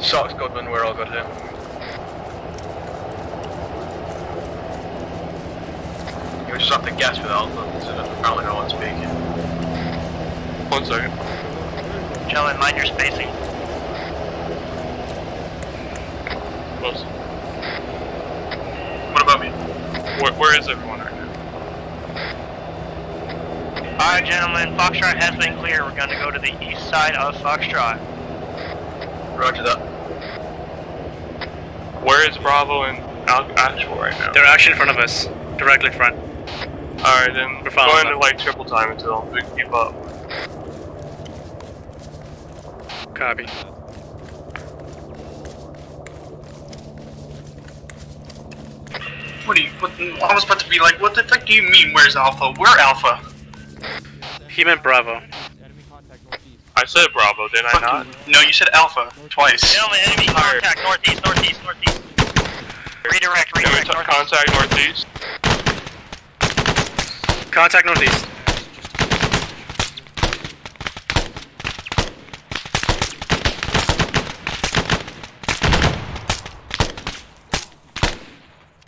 Socks, Goodman, we're all good here. You just have to guess with Alpha. So Apparently no one's speaking. One second. Gentlemen, mind your spacing. Close. What about me? Where, where is everyone right now? Alright, gentlemen, Foxtrot has been clear. We're going to go to the east side of Foxtrot. Roger that. Where is Bravo and Al- Actual right now? They're actually in front of us, directly in front. Alright, then We're going to into like triple time until we keep up. Copy. What do you? What, I was about to be like, what the fuck do you mean? Where's Alpha? We're Alpha. He meant Bravo. I said Bravo, did I not? No, you said Alpha twice. Gentlemen, enemy contact northeast, northeast, northeast. Redirect, redirect, northeast. contact northeast. Contact northeast.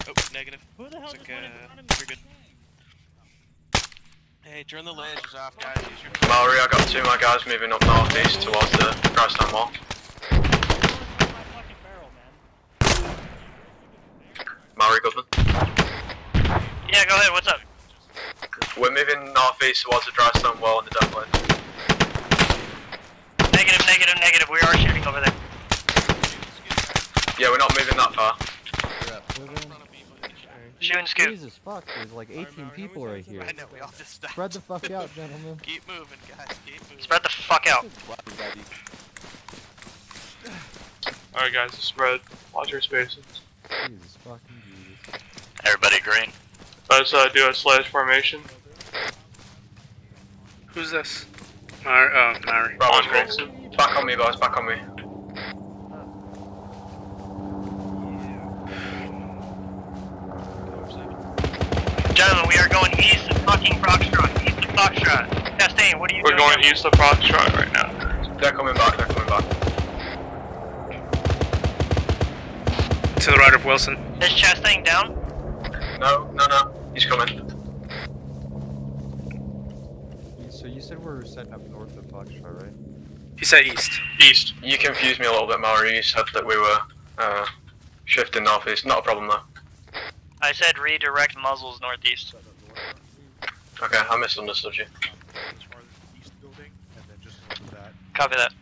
Oh, negative. Who the hell is okay. You're good. Hey, turn the lasers off, guys. Use your Mallory, I got two of my guys moving up northeast towards the Grasstown Wall. Mallory Goodman. Yeah, go ahead, what's up? We're moving northeast towards the Drystone Wall in the death lane. Negative, negative, negative. We are shooting over there. Yeah, we're not moving that far. Shooting scoop. Jesus fuck, there's like 18 people right here. I know, we all just stopped. Spread the fuck out, gentlemen. Keep moving, guys. Keep moving. Spread the fuck out. Alright guys, spread. Watch your spaces. Jesus fucking Jesus. Everybody green. Let's uh, do a slash formation. Who's this? Mar oh, Mary. Bravo's On great. Back on me, boys, back on me. Gentlemen, we are going east of fucking Foxtrot. East of Foxtrot. Chastain, what are you doing? We're doing? going east of Foxtrot right now. They're coming back, they're coming back. To the right of Wilson. Is Chastain down? No, no, no, he's coming. So you said we're setting up north of Foxtrot, right? He said east. East. You confused me a little bit, Mallory. You said that we were uh, shifting northeast. Not a problem though. I said redirect muzzles northeast. Okay, I misunderstood you. Copy that.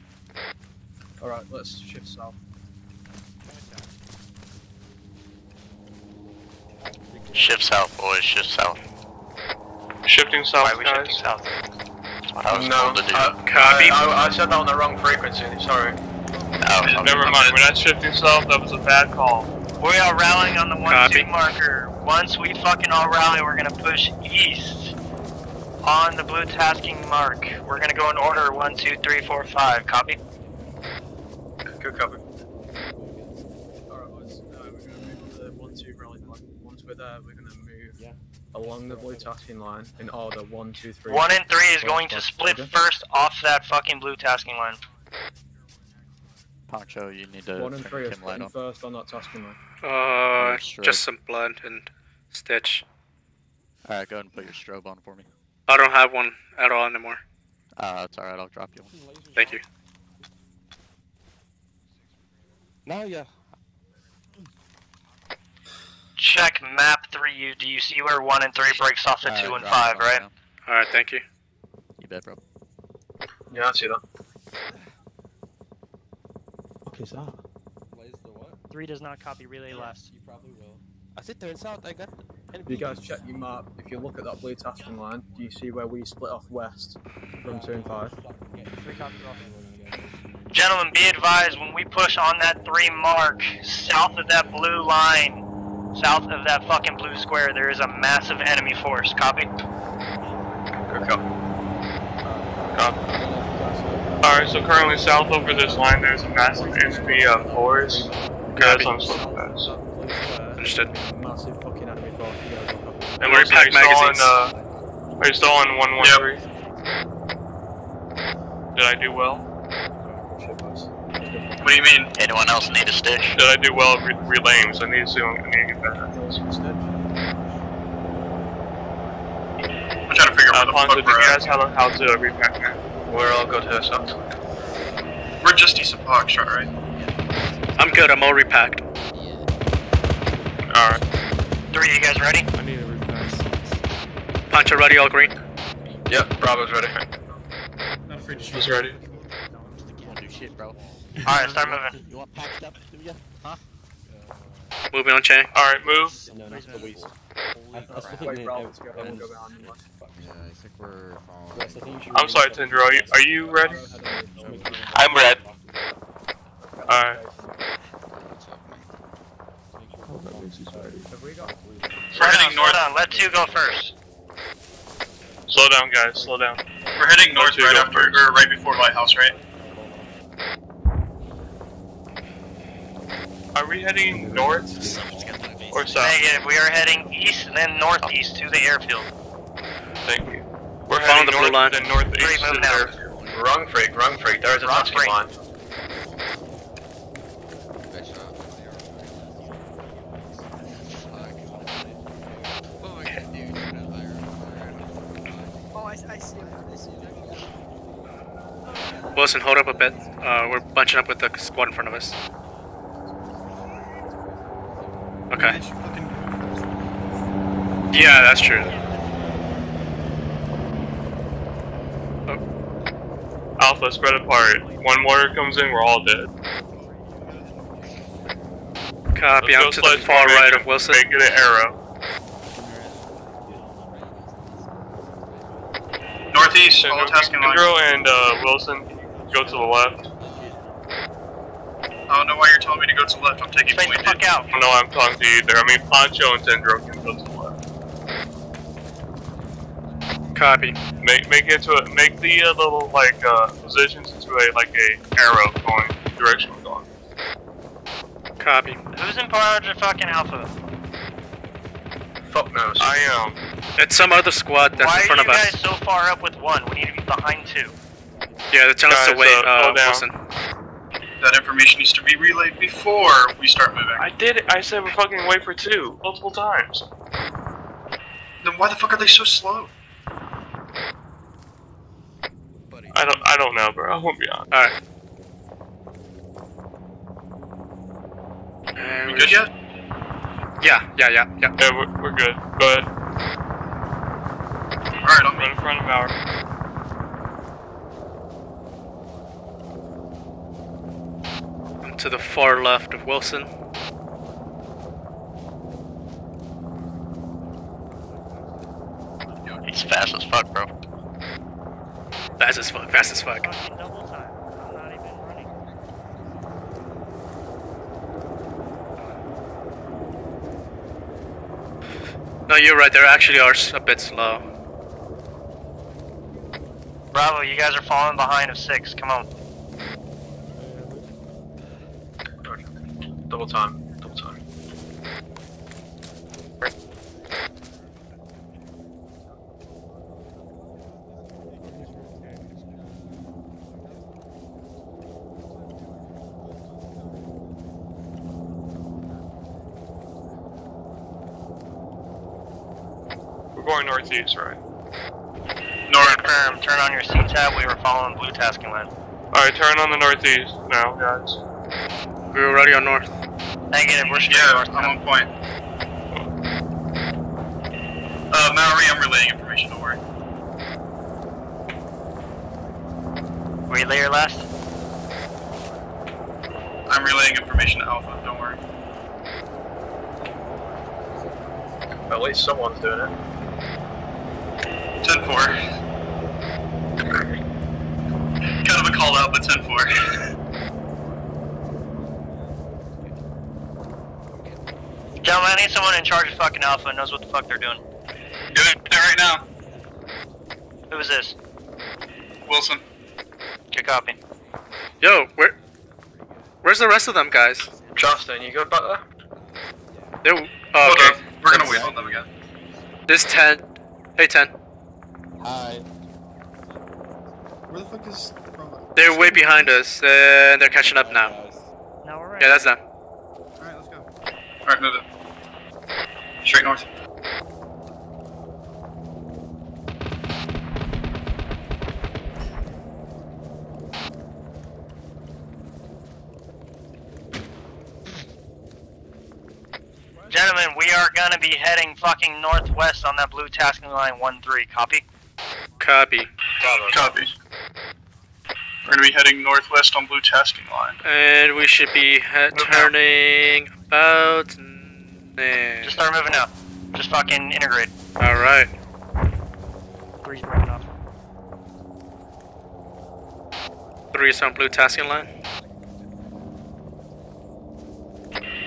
Alright, let's shift south. Shift south, boys. Shift south. Shifting south, Why are we guys. shifting south? That's what I was no, told to do. Uh, I, I, I said that on the wrong frequency. Sorry. Oh, Never mind, we're not shifting south, that was a bad call. We are rallying on the 1-2 marker. Once we fucking all rally, we're gonna push east on the blue tasking mark. We're gonna go in order 1, 2, 3, 4, 5. Copy? Good copy. Alright, boys. Uh, we're gonna move on the 1 2 rally line. Once we're there, we're gonna move along the blue tasking line in order 1 2 3. 1 and 3 is going to split first off that fucking blue tasking line. Poncho, you need to 1 and 3 your are chem splitting first on that tasking line. Uh, just some blood and stitch. Alright, go ahead and put your strobe on for me. I don't have one at all anymore. Uh, it's alright, I'll drop you one. Thank you. Now, yeah. Check map 3. You Do you see where 1 and 3 breaks off the Alright, 2 and 5, right? Alright, thank you. You bet, bro. Yeah, I see that. What is that? 3 does not copy relay left. You probably will. As it turns out, I got If you guys check your map, if you look at that blue tasking line, do you see where we split off west from 2 and 5? Gentlemen, be advised when we push on that 3 mark, south of that blue line, south of that fucking blue square, there is a massive enemy force. Copy? Good copy. Alright, so currently south over this line, there's a massive enemy uh, force. Guys, I'm so. Understood. Massive fucking enemy force. You guys look up. And We're we're pack still on, magazines. uh, are you still on 113? Did I do well? What do you mean? Anyone else need a stitch? Did I do well re- relaying? So I need to, I need to get better. I'm trying to figure Uh, the Poncho, fuck do you we're guys at. have how to repack now? We're all good here, Sox. We're just east of Hogshot, right? I'm good. I'm all repacked. Yeah. Alright. Three, you guys ready? I need a repack. Poncho ready, all green. Yep, Bravo's ready. Not afraid to shoot. Who's ready? Won't do shit, bro. Alright, start moving. You want packed up, do ya? Huh? Moving on chain. Alright, move. No, not the waist. I, I still Wait think for we Alpha to go, and we'll go behind them. Yeah, I think we're following. Wes, I think you should I'm sorry, Tinder, are you, are you ready? I'm red. Alright. That means he's ready. Have we got? Slow down, slow down. Let two go first. Slow down, guys, slow down. We're heading north right go after, first. or right before Lighthouse, right? Are we heading north or south? Negative. We are heading east and then northeast to the airfield. Thank you. We're Following heading the blue north, line. then northeast Three, to move the airfield. Wrong freak, wrong freak. There is a Wrong tasking freak. line. Good shot. Oh, yeah, dude. Oh, I, I see him. I see him. Wilson, hold up a bit. Uh, we're bunching up with the squad in front of us. Okay. Yeah, that's true. Alpha, spread apart. One mortar comes in, we're all dead. Copy. Let's I'm go to the far right of Wilson. Make it an arrow. Northeast, follow tasking line. Indro and uh, Wilson, go to the left. I don't know why you're telling me to go to the left. I'm taking Space the point, fuck dude. out. No, I'm talking to you there. I mean, Poncho and Tendro can go to the left. Copy. Make make it to a, make the uh, little like uh, positions into a like a arrow going direction we're going. Copy. Who's in charge of fucking Alpha? Fuck knows. I am. It's some other squad that's Why in are front you of guys us. so far up with one? We need to be behind two. Yeah, they're telling us to wait, uh, uh, down. Wilson. That information needs to be relayed before we start moving. I did it. I said we're fucking wait for two multiple times. Then why the fuck are they so slow? I don't. I don't know, bro. I won't be on. All right. You good yet? Yeah, yeah, yeah, yeah. Yeah, we're, we're good. Go ahead. Alright, I'm Run in front of our. I'm to the far left of Wilson. He's fast as fuck, bro. Fast as fuck, fast as fuck. Fucking double time. I'm not even running. No, you're right. They actually are a bit slow. Bravo, you guys are falling behind of six. Come on. Double time. Double time. We're going northeast, right? North. Confirm. Turn on your C tab. We were following blue tasking line. All right, turn on the northeast now, guys. We're already on north. Negative. We're straight Yeah, north. I'm on point. Uh, Mallory, I'm relaying information, don't worry. Relay your last. I'm relaying information to Alpha, don't worry. At least someone's doing it four. Kind of a call out, but ten four. Gentlemen, I need someone in charge of fucking Alpha knows what the fuck they're doing. Do it right now. Who is this? Wilson. Good copy. Yo, where? Where's the rest of them guys? Justin, you good, Butler? They're. Oh, okay, okay, we're gonna wait on them again. This 10. Hey, 10. Alright. Where the fuck is Robo? They're way behind us. Uh, they're catching up now. Now we're right. Yeah, that's them. Alright, let's go. Alright, move it. Straight north. Gentlemen, we are gonna be heading fucking northwest on that blue tasking line 1-3, copy? Copy. Copy. We're gonna be heading northwest on blue tasking line. And we should be he- turning about there. Just start moving now. Just fucking integrate. Alright. Three's breaking off. Three is on blue tasking line.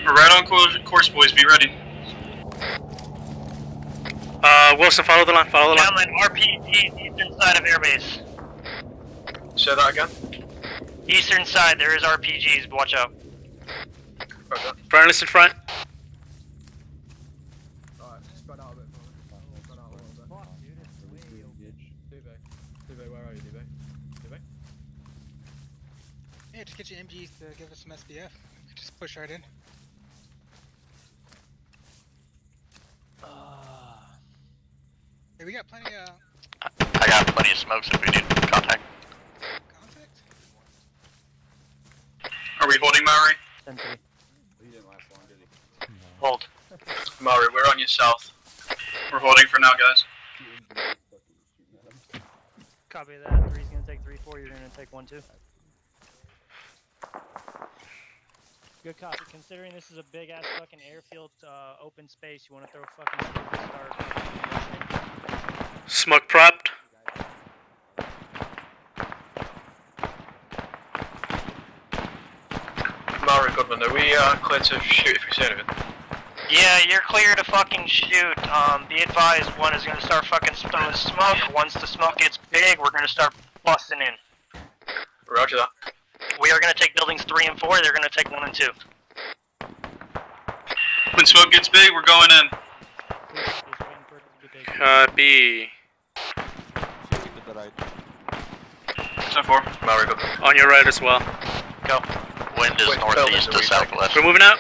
We're right on course, course boys. Be ready. Uh, Wilson, follow the line, follow the line. Gentlemen, RPG eastern side of airbase. Say that again. Eastern side, there is RPGs. Watch out. Friendly's in front. Alright, spread out a bit. Spread out a bit. Dube. Dube, where are you, Dube? Dube? Yeah, just get your MGs to give us some SBF. Just push right in. Hey, we got plenty of. I got plenty of smokes if we need contact. Contact? Are we holding Maori? Hold. Maori, we're on your south. We're holding for now, guys. Copy that. Three's gonna take 3-4, you're gonna take 1-2. Good copy. Considering this is a big ass fucking airfield, uh, open space, you want to throw a fucking start. Smoke propped. Maori Goodman, are we uh, clear to shoot if we see anything? Yeah, you're clear to fucking shoot. Um, be advised, one is gonna start fucking throwing smoke. Once the smoke gets big, we're gonna start busting in. Roger that. We are gonna take buildings three and four. They're gonna take one and two. When smoke gets big, we're going in. Copy. Ten four. Maori Goodman. On your right as well. Go. Wind is Wait, northeast to southwest. We're moving out.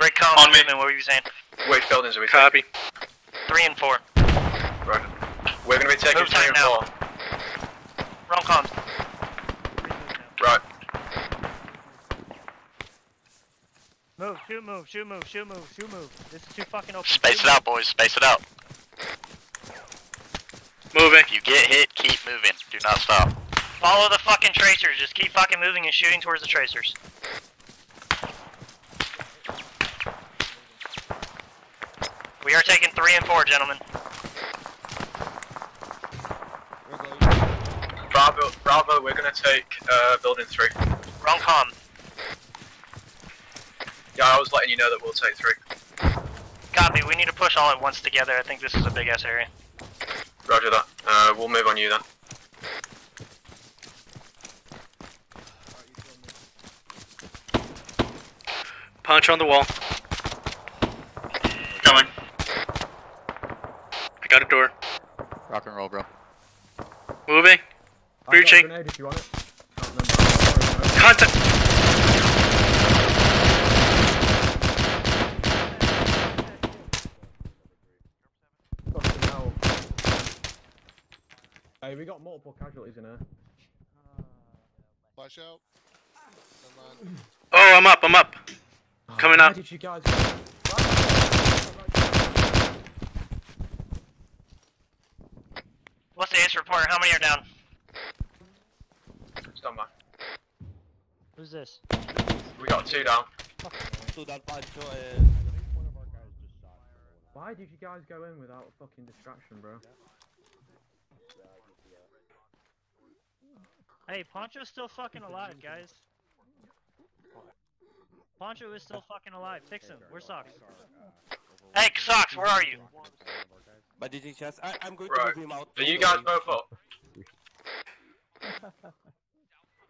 Right, calm. On me. What were you saying? Which buildings are we Copy. Three and four. taking? Right. We're going to be taking Move three and now. four. Wrong comms. Right. Move, shoot, move, shoot, move, shoot, move, shoot, move. This is too fucking open. Space Shoot, it out, boys. Space it out. Moving. If you get hit, keep moving. Do not stop. Follow the fucking tracers. Just keep fucking moving and shooting towards the tracers. We are taking three and four, gentlemen. Bravo, Bravo, we're going to take uh, building three. Wrong comm. Yeah, I was letting you know that we'll take three. Copy. We need to push all at once together. I think this is a big ass area. Roger that. Uh, we'll move on you then. Punch on the wall. Coming. I got a door. Rock and roll, bro. Moving. I've got a Breaching. grenade if you want it. Oh, no, no, no, no. Contact. Fucking hell. Hey, we got multiple casualties in here. Flash out. Oh, I'm up. I'm up. Oh, Coming up. did you guys What's the ace report? How many are down? Stand by. Who's this? We got two down. To that Poncho and Why did you guys go in without a fucking distraction, bro? Hey, Poncho's still fucking alive, guys. Poncho is still fucking alive. Fix him. Where's Socks? Uh, hey, Socks, where are you? But did he just? I, I'm going Right. to move him out. Are you guys both up?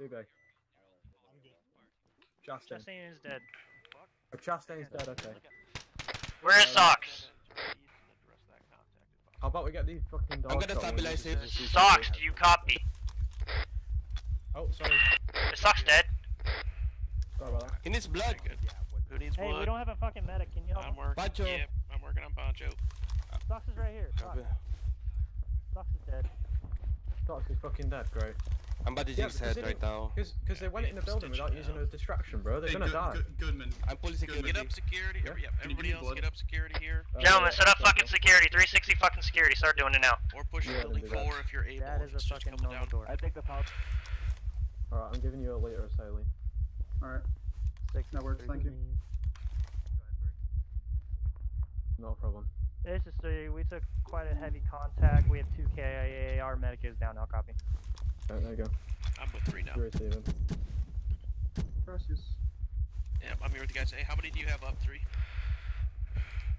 Dube. Chastain. Chastain is dead. Oh, Chastain's dead, okay. Where is Socks? How about we get these fucking dogs? I'm gonna stabilize it. Socks, do you copy? Oh, sorry. Is Socks dead? Sorry about that. He needs blood. Who needs Hey, blood? we don't have a fucking medic. Can you help I'm working. Poncho. Yep, I'm working on Poncho. Socks is right here. Socks. Socks is dead. Socks is fucking dead, great. I'm by the Jinx head right now. Because they went in the building without using a distraction, bro. They're Hey, gonna good, die. good, Goodman. I'm pulling security. Get up security. Yeah. Yep, everybody else get up security here. Gentlemen, set up fucking security. 360 fucking security. Start doing it now. Or push Yeah, building then do four if you're able. That is a fucking couple normal down. door. I think the pouch. Alright, I'm giving you a later, of saline. Alright. Six, That works, thank you. No problem. This is three. We took quite a heavy contact. We have two KIA. Our medic is down. I'll Copy. Right, there you go. I'm with three now. You're receiving. Precious. Yeah, I'm here with you guys. Hey, how many do you have up? Three?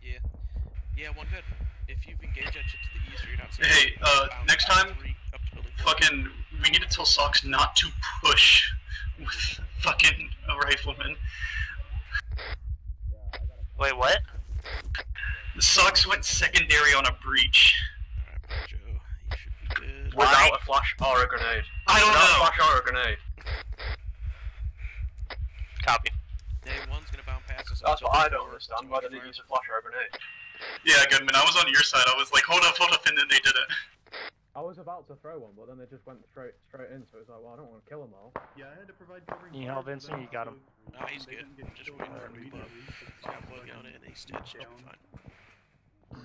Yeah. Yeah, one good. If you've engaged that shit to the east you're not seeing Hey, uh, next time, three, up to building four. Fucking, we need to tell Socks not to push with fucking a rifleman. Wait, what? The Socks went secondary on a breach. Joe, you should be good. Without a flash or a grenade. I don't Without know. a flash or a grenade. Copy. Day one's gonna bounce past us. That's what I don't understand. Why did they use a flash or a grenade? Yeah, Goodman, I was on your side. I was like, hold up, hold up, and then they did it. I was about to throw one, but then they just went straight straight in, so it was like, well, I don't want to kill them all. Yeah, I had to provide covering. You help Vincent, you got him. No, he's good. Just waiting for him to move up. He's got blood on it and he's dead. Should be fine.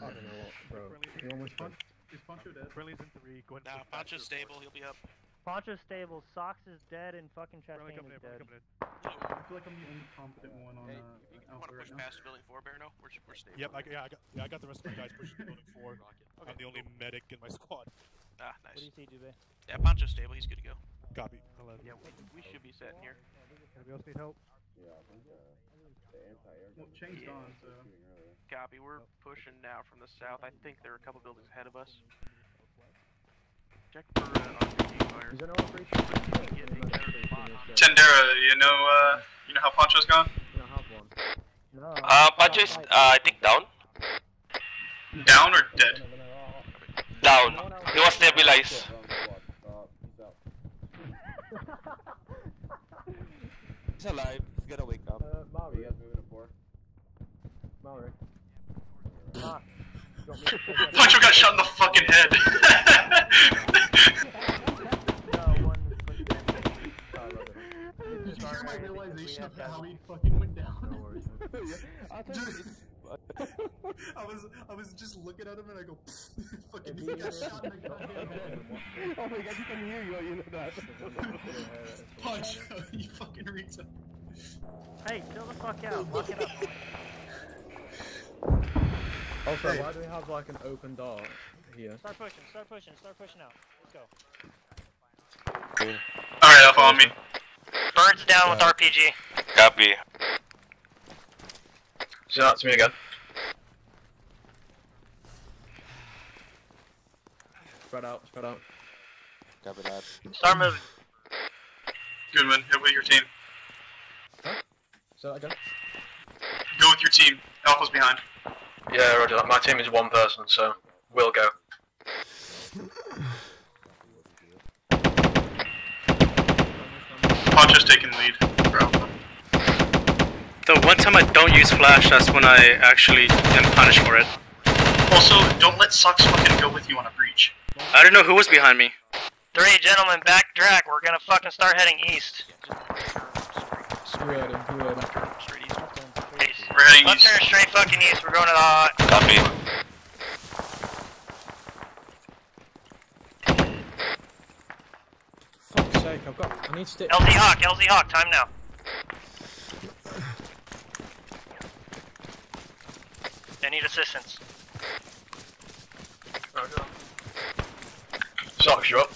I don't know what, bro. You almost fun? Is Poncho dead? Friendly's in three. Go ahead. Nah, Poncho's stable. He'll be up. Poncho stable. Socks is dead and fucking Chastain is in. dead. Coming in. I feel like I'm the only competent one on Hey, uh, you, you Alpha want to push right now. past building four, Bear? We're, we're stable. Yep, I, yeah, I got, yeah, I got the rest of my guys pushing building four. I'm the only medic in my squad. Ah, nice. What do you see, Dube? Yeah, Poncho's stable. He's good to go. Copy. I'll Yeah, we, we should be set in here. Anybody else need help? yeah Well, Chain's gone, so. Copy. We're pushing now from the south. I think there are a couple buildings ahead of us. Check for uh, RPG. Is anyone free to Yeah, they got a spot on it. Tendera, you know, uh, you know how Poncho's gone? You don't have one. No. Uh, Poncho uh, I think down. Down or dead? Down. He was stabilized. He's alive. He's gonna wake up. Uh, Maori. You guys moving to four? Maori. Ah. you want me to take that- Poncho got shot in the fucking head. No, one Sorry, Robert. Did you hear my realization of how that. he fucking went down? No worries. Dude, I was I was just looking at him and I go, fucking he got shot in the goddamn head. Oh my god, he can hear you. You know that. Punch, you fucking retard. Hey, chill the fuck out. Lock it up. Also, why do we have like an open door here? Start pushing. Start pushing. Start pushing out. Let's go. Alright, Alpha on me. Birds down with RPG. Copy. So that's me again. Spread out, spread out. Copy that. Start moving. Goodman, hit with your team. So again. Go with your team. Alpha's behind. Yeah, roger that. My team is one person, so we'll go. Poncho's taking lead for Alpha. The one time I don't use flash, that's when I actually am punished for it. Also, don't let Socks fucking go with you on a breach. I don't know who was behind me. Three gentlemen, back track. We're gonna fucking start heading east. You ready? You ready? Straight east. East. We're heading Left east. turn straight fucking east. We're going to the hot. Copy. Fuck's sake, I've got. I need stick. LZ Hawk, LZ Hawk, time now. I need assistance. Socks, you up?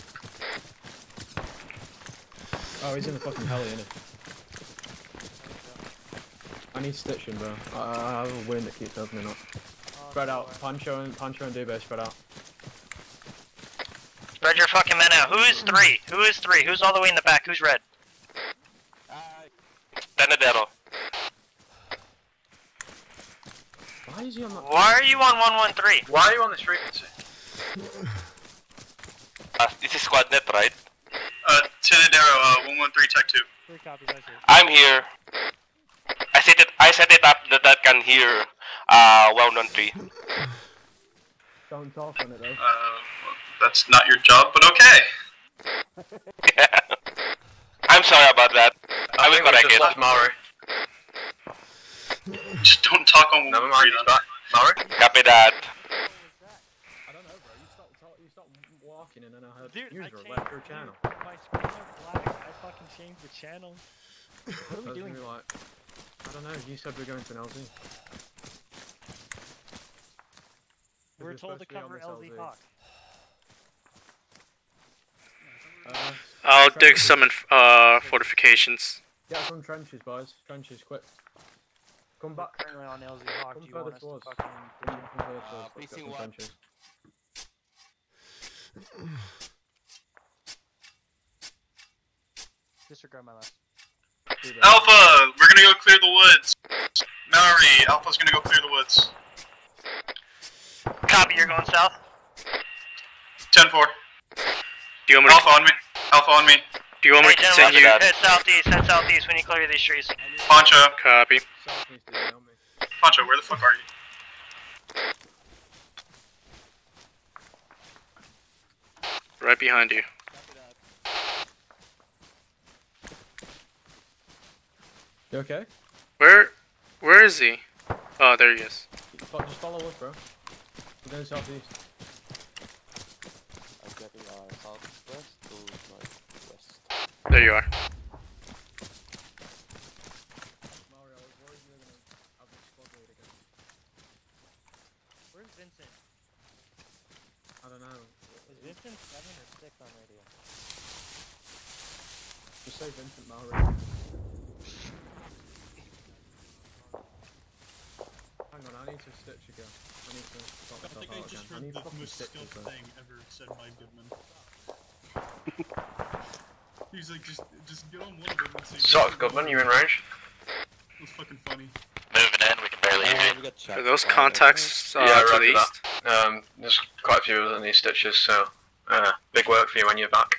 Oh, he's in the fucking heli, isn't he? I need stitching, bro. I, I have a wind that keeps opening up. Spread out. Poncho and Poncho and Dube, spread out. Spread your fucking men out. Who is three? Who is three? Who's all the way in the back? Who's red? Benedetto. Why is he on that? Why are you on 113? Why are you on this frequency? Uh, this is squad net, right? Uh, Tenedero, uh, 113 Tech 2. Three copies. I see. I'm here. I set it. I set it up that I can hear. Uh, one on three. Don't talk on it though. Uh, well, that's not your job, but okay. I'm sorry about that. I, was think we corrected. just left Maori. Just don't talk on Never mind, he's back. Maori? Copy that. I don't know, bro. You stopped, talk- you stopped walking and then I heard Dude, I user changed left your channel. My screen went black. I fucking changed the channel. What are I we doing? gonna like, I don't know. You said we're going to an LZ. We're We're told to supposed on cover this LZ LZ. Hawk. Uh, I'll dig some inf- uh, fortifications. Get some trenches, boys. Trenches, quick. Come back. Currently on LZ Hawk. Come Do you further want us to towards. fucking Come, come further towards. Uh, facing what? trenches. disregard my last? Alpha, we're gonna go clear the woods. Mallory, Alpha's gonna go clear the woods. Copy, you're going south? 10 4. Do you want me to, Alpha on me. Alpha on me. do you want me Hey, to gentlemen, continue? head southeast, head southeast when you clear these trees. Poncho. Copy. Poncho, where the fuck are you? Right behind you. You okay? Where, where is he? Oh, there he is. Just follow us, bro. We're going southeast. Uh, I'm getting uh, southwest to northwest. There you are. Where's Vincent? I don't know. Is Vincent seven or six on radio? Just say Vincent Mallory. Hang on, I need to stitch again. I need to sort I myself think I just again. Heard need the most stitches scuffed though. thing ever said by Goodman. He's like, just, just get on one of them and say. Socks, Goodman, you in range? That's fucking funny. Moving in, we can barely hear you. Are those contacts uh, yeah, to roger the east? that. Um, there's quite a few of them that need stitches, so uh, big work for you when you're back.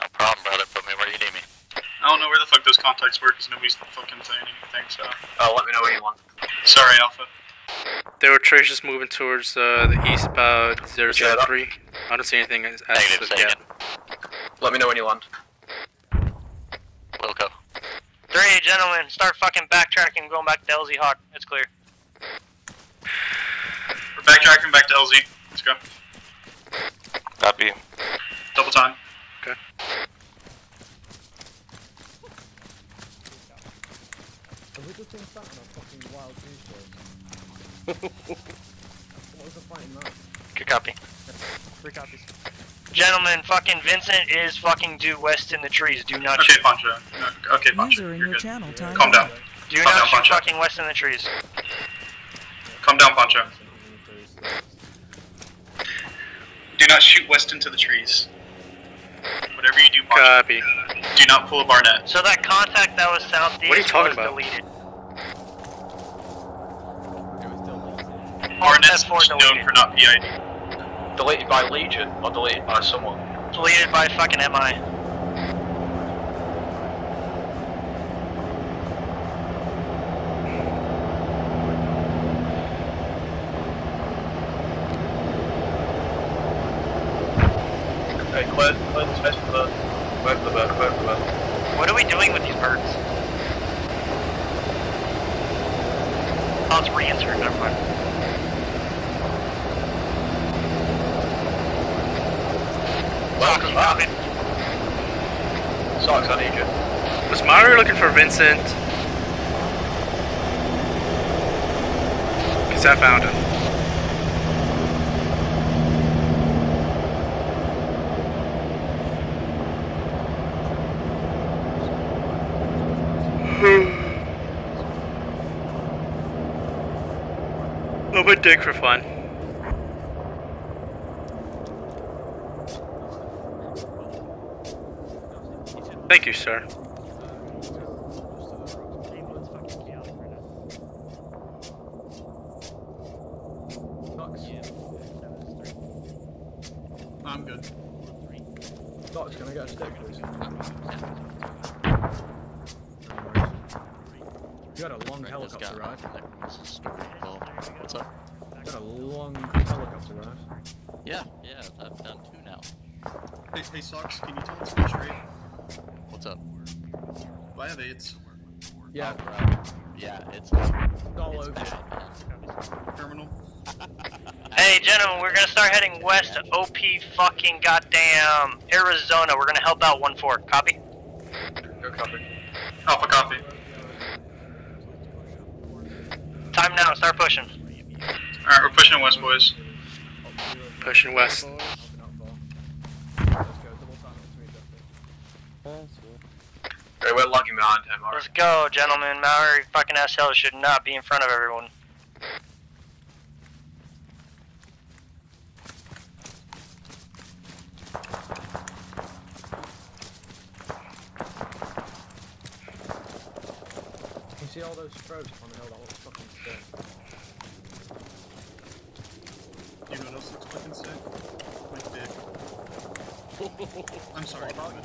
No problem, brother. Put me where you need me. I don't know where the fuck those contacts were because nobody's fucking saying anything, so. Oh, let me know what you want. Sorry, Alpha. There were traces moving towards uh, the east about 073. I don't see anything as, as Negative, of say yet. Again. Let me know when you land. Wilco. Three, gentlemen, start fucking backtracking going back to LZ Hawk. It's clear. We're backtracking back to LZ. Let's go. Copy. Double time. Okay. Have we just been sat on a fucking wild goose chase? what was the point in that? Good copy. Three copies. Gentlemen, fucking Vincent is fucking due west in the trees. Do not Okay, shoot. Poncho. No, Okay, Poncho. User in You're your good. channel time. Calm down. Do Calm not down, shoot Poncho. fucking west in the trees. Calm down, Poncho. Do not shoot west into the trees. Whatever you do, Poncho. Copy. Do not pull a barnet. So that contact that was southeast What are you talking was about? deleted. Barnet's F4 known deleted. for not PID. Deleted by Legion or deleted by someone? Deleted by fucking MI. Okay, clear, clear the space for the bird. Clear for the bird, clear for the bird. What are we doing with these birds? Oh, it's re-insert, never mind. Welcome back. Socks, I need you. Was Mario looking for Vincent? Because I found him. I'm a dick for fun. Thank you, sir. I'm good. Docs, can I get a stick, please? You had a long Right, this helicopter guy- ride. This is story call. What's up? You had a long helicopter ride. Yeah, yeah, I've done two now. Hey, hey, Socks, can you tell us which rate? What's up? Do I have AIDS? Yeah. Oh, bro. Yeah, it's all it's over. bad. Terminal. Hey, gentlemen, we're gonna start heading west to OP fucking goddamn Arizona. We're gonna help out 1-4. Copy? Go copy. Alpha copy. Time now, start pushing. Alright, we're pushing west, boys. Pushing west. Okay, we're logging behind him, alright. Let's go, gentlemen. Maori fucking SL should not be in front of everyone. You see all those strokes on the hill? That looks fucking sick. You know what else looks fucking sick? My dick. I'm sorry, I love you.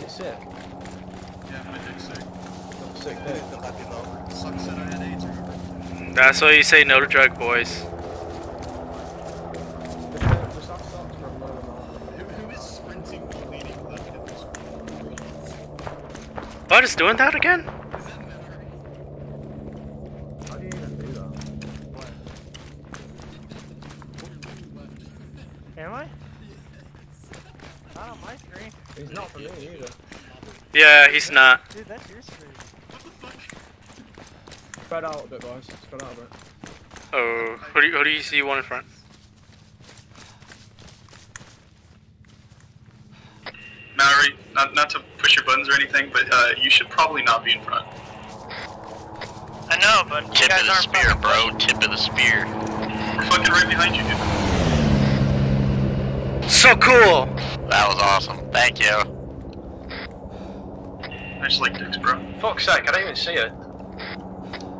It's sick. Yeah, my dick's sick. Sick dick. Sucks that I had AIDS, remember? That's why you say no to drug boys. Who, who is sprinting while leaning left at this What is doing that again? How do you even do that? Am I? Not on my screen. He's not for me either. Yeah, he's not. Dude, that's your screen. Spread out a bit, boys. Spread out a bit. Oh, who do you, who do you see one in front? Mallory, not, not to push your buttons or anything, but uh, you should probably not be in front. I know, but you Tip guys of the aren't spear, bro. Tip of the spear. We're fucking right behind you, dude. So cool! That was awesome. Thank you. I just like dicks, bro. Fuck's sake, I don't even see it.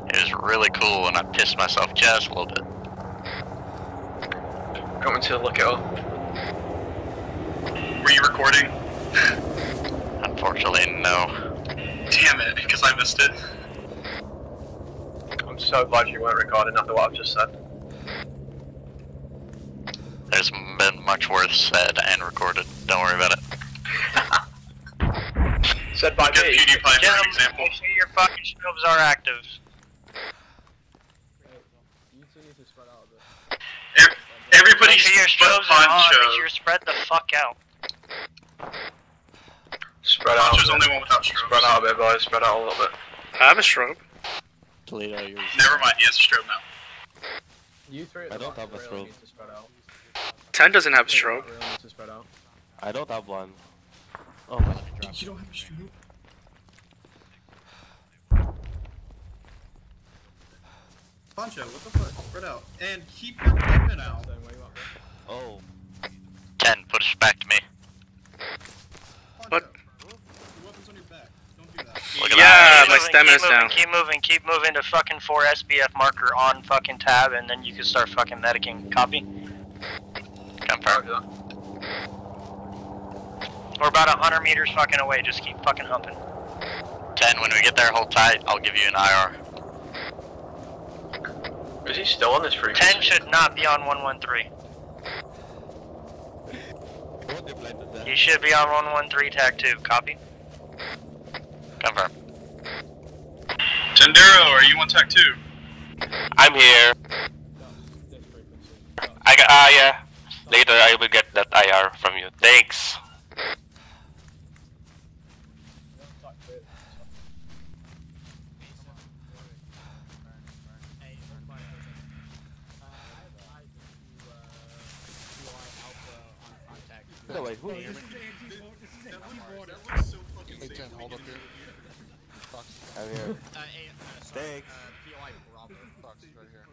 It was really cool and I pissed myself just a little bit. Got me to look it up. Were you recording? Unfortunately, no. Damn it, because I missed it. I'm so glad you weren't recording after what I've just said. There's been much worse said and recorded. Don't worry about it. Said by Look me. PewDiePie for example. make sure your fucking strobes are active. You two need to spread out a bit. Ev- Everybody Make sure your but strobes are on. Poncho. Make sure you spread the fuck out. Spread out. Poncho's a the bit. only one without strobes. Spread out a bit, boys. Spread out a little bit. I have a strobe. Toledo, you're. Never mind, he has a strobe now. You three at I don't have a really throw. need to spread out. 10 doesn't have a Really strobe. need to spread out. I don't have one. Oh my god. You don't have a strobe? Poncho, what the fuck? Spread out. And keep your weapon out. Then where you at, bro? Oh. 10, push back to me. Poncho, What? Weapon's on your back. Don't do that. Look at Yeah, that. Keep my moving, stamina's keep moving, down. Keep moving, keep moving to fucking 4 SBF marker on fucking tab, and then you can start fucking medicing. Copy? Confirm. We're about 100 meters fucking away. Just keep fucking humping. 10, when we get there, hold tight. I'll give you an IR. Is he still on this frequency? 10 should not be on 113. What they planted? He should be on 113 tag 2. Copy? Confirm. Tendero, are you on tech 2? I'm here. I got, ah, yeah. Later, I will get that IR from you. Thanks. No, wait, who? This is anti-war. That looks so fucking Hey. Jen, hold up here. Fox. I'm here. Uh, a, uh, sorry, Thanks. uh, POI Bravo. Fox is right here.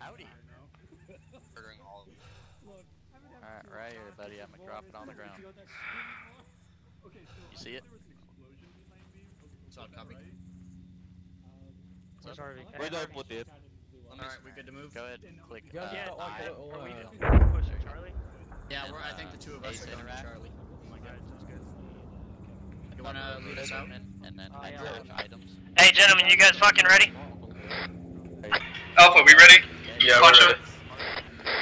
Howdy. Murdering all of them. Alright, right here, buddy. I'm gonna drop it on the ground. You see it? Solid copy. Where's RV? Where do I put it? Alright, we good to move? Go ahead, and click. You guys uh, got like I. a little. Are we Uh, just pushing Charlie? Yeah, And, we're, I think the uh, two of us are going to interact. Charlie. Oh my god, sounds good. You want to lead us out? And then Oh, I yeah. drop items. Hey, gentlemen, you guys fucking ready? Alpha, we ready? Yeah, we're Poncho? ready.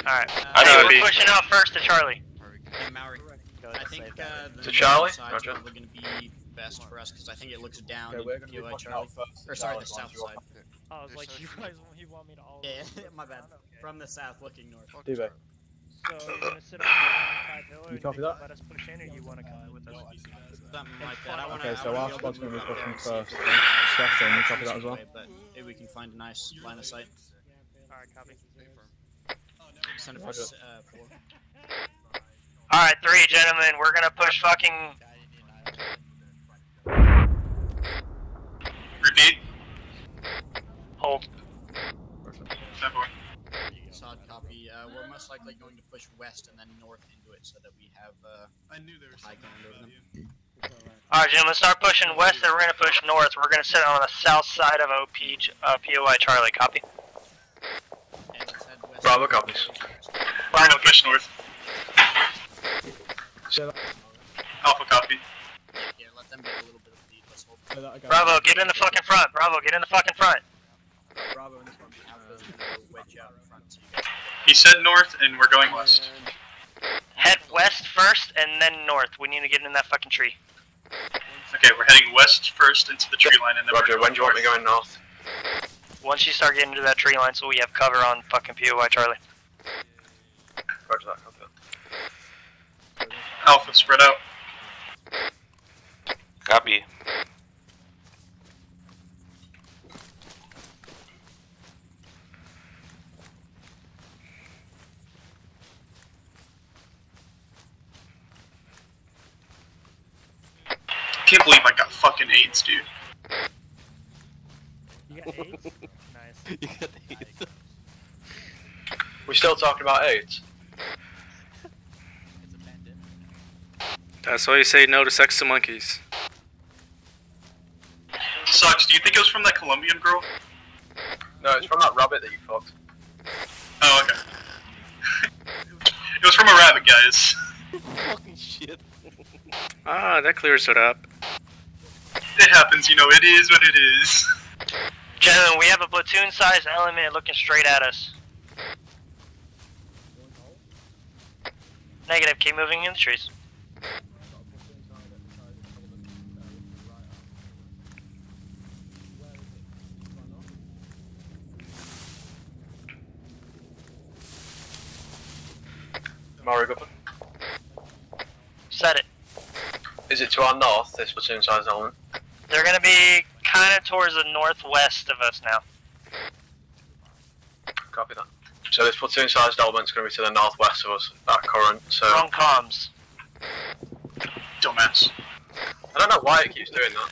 Alright. I Hey, we're pushing out first to Charlie. Hey, Maori. I think uh, the To Charlie? north side's Roger. probably going to be best for us because I think it looks down Okay, in we're gonna POI Charlie. out first to Or sorry, the south side. Oh, I was like, you guys, you want me to all. Yeah, my bad. From the south looking north. Diva. So you're gonna sit on the five hill, or You you copy that? let us push in, or you wanna come with us? Something like that. I wanna, Okay, so our be squad's gonna be pushing there and see first. if then. Steph, then you copy that as well? But maybe we can find a nice line of sight. Alright, copy. Send it for Roger. uh, four. Alright, three gentlemen, we're gonna push fucking. Repeat. Hold. Solid copy. Uh, we're most likely going to push west and then north into it so that we have uh, I knew there was high ground over them. Alright, gentlemen, start pushing west, then we're gonna push north. We're gonna sit on the south side of OP, uh, POI Charlie, copy. Bravo copies. We're gonna push north. Alpha copy. Yeah, let them get a little bit of lead. Let's hold. Bravo, get in the fucking front. Bravo, get in the fucking front. Bravo in this one. Alpha's gonna wedge out in front. So you guys He said north, and we're going west. Head west first, and then north. We need to get in that fucking tree. Okay, we're heading west first into the tree line, and then Roger, we're when do you want me going north? Once you start getting into that tree line, so we have cover on fucking POI Charlie. Roger that, copy. Alpha spread out. Copy. Can't believe I got fucking AIDS, dude. You got AIDS? nice. You got AIDS. We still talking about AIDS? That's why you say no to sex to monkeys. Sucks. Do you think it was from that Colombian girl? No, it's from that rabbit that you fucked. Oh, okay. it was from a rabbit, guys. Fucking shit. Ah, that clears it up. It happens, you know. It is what it is. Gentlemen, we have a platoon-sized element looking straight at us. Negative, keep moving in the trees. Mario Goodman. Set it. Is it to our north, this platoon size element? They're gonna be kind of towards the northwest of us now. Copy that. So this platoon sized element's going to be to the northwest of us, that current, so... Wrong comms. Dumbass. I don't know why it keeps doing that.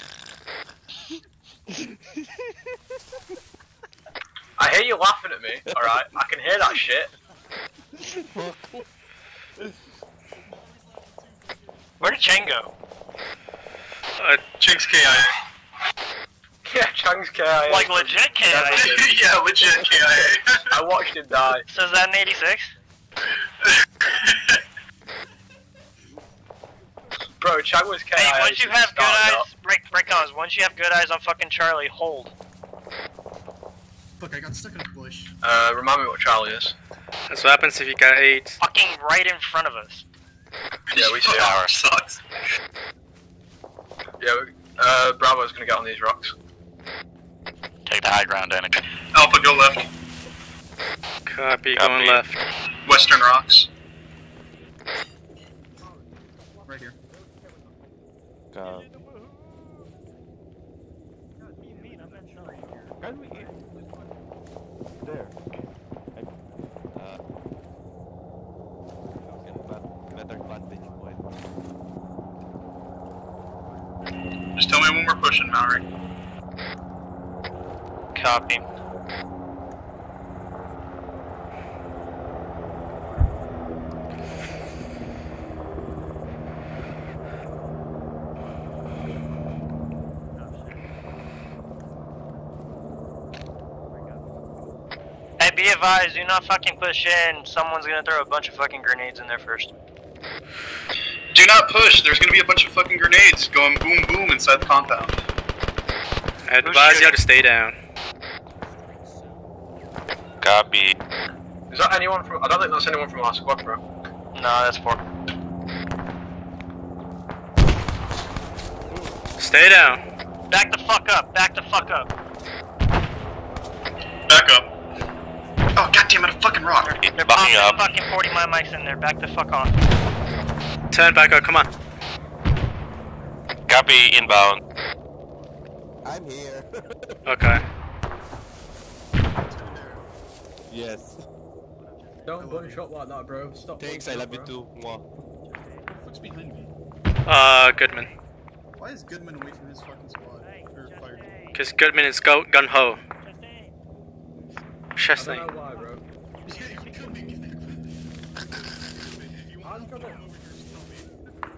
I hear you laughing at me, alright? I can hear that shit. Where did Chang go? Uh, Chink's KIA. Yeah, Chang's KIA. Like legit KIA. yeah, legit KIA. I watched him die. So is that an 86? Bro, Chang was KIA. Hey, once you have good eyes, break break comms. Once you have good eyes on fucking Charlie, hold. Fuck, I got stuck in a bush. Uh, remind me what Charlie is. That's what happens if you got eight. Fucking right in front of us. Yeah, we see our it. sucks. Yeah, uh, Bravo's gonna get on these rocks. Take the high ground, Anakin. Alpha, go left. Copy, Copy. going left. Western rocks. Right here. Go. There. Uh, fucking bad, better vantage point. Just tell me when we're pushing, Mallory. Copy. Hey, be advised, do not fucking push in. Someone's gonna throw a bunch of fucking grenades in there first. Do not push. There's gonna be a bunch of fucking grenades going boom boom inside the compound. I advise you to stay down. Copy. Is that anyone from? I don't think that's anyone from our squad, bro. No, that's four. Stay down. Back the fuck up. Back the fuck up. Back up. Oh, goddamn it, a fucking rock. They're popping up. fucking 40 my mics in there. Back the fuck off. Turn back up, come on. Copy inbound. I'm here. Okay. yes. Don't gunshot like that, bro. Stop. Thanks, I love you too. Mwah. What fuck's behind me? Uh, Goodman. Why is Goodman away from his fucking squad? Or fire team? Because Goodman is go gun ho. I Chestnut. don't know why, bro.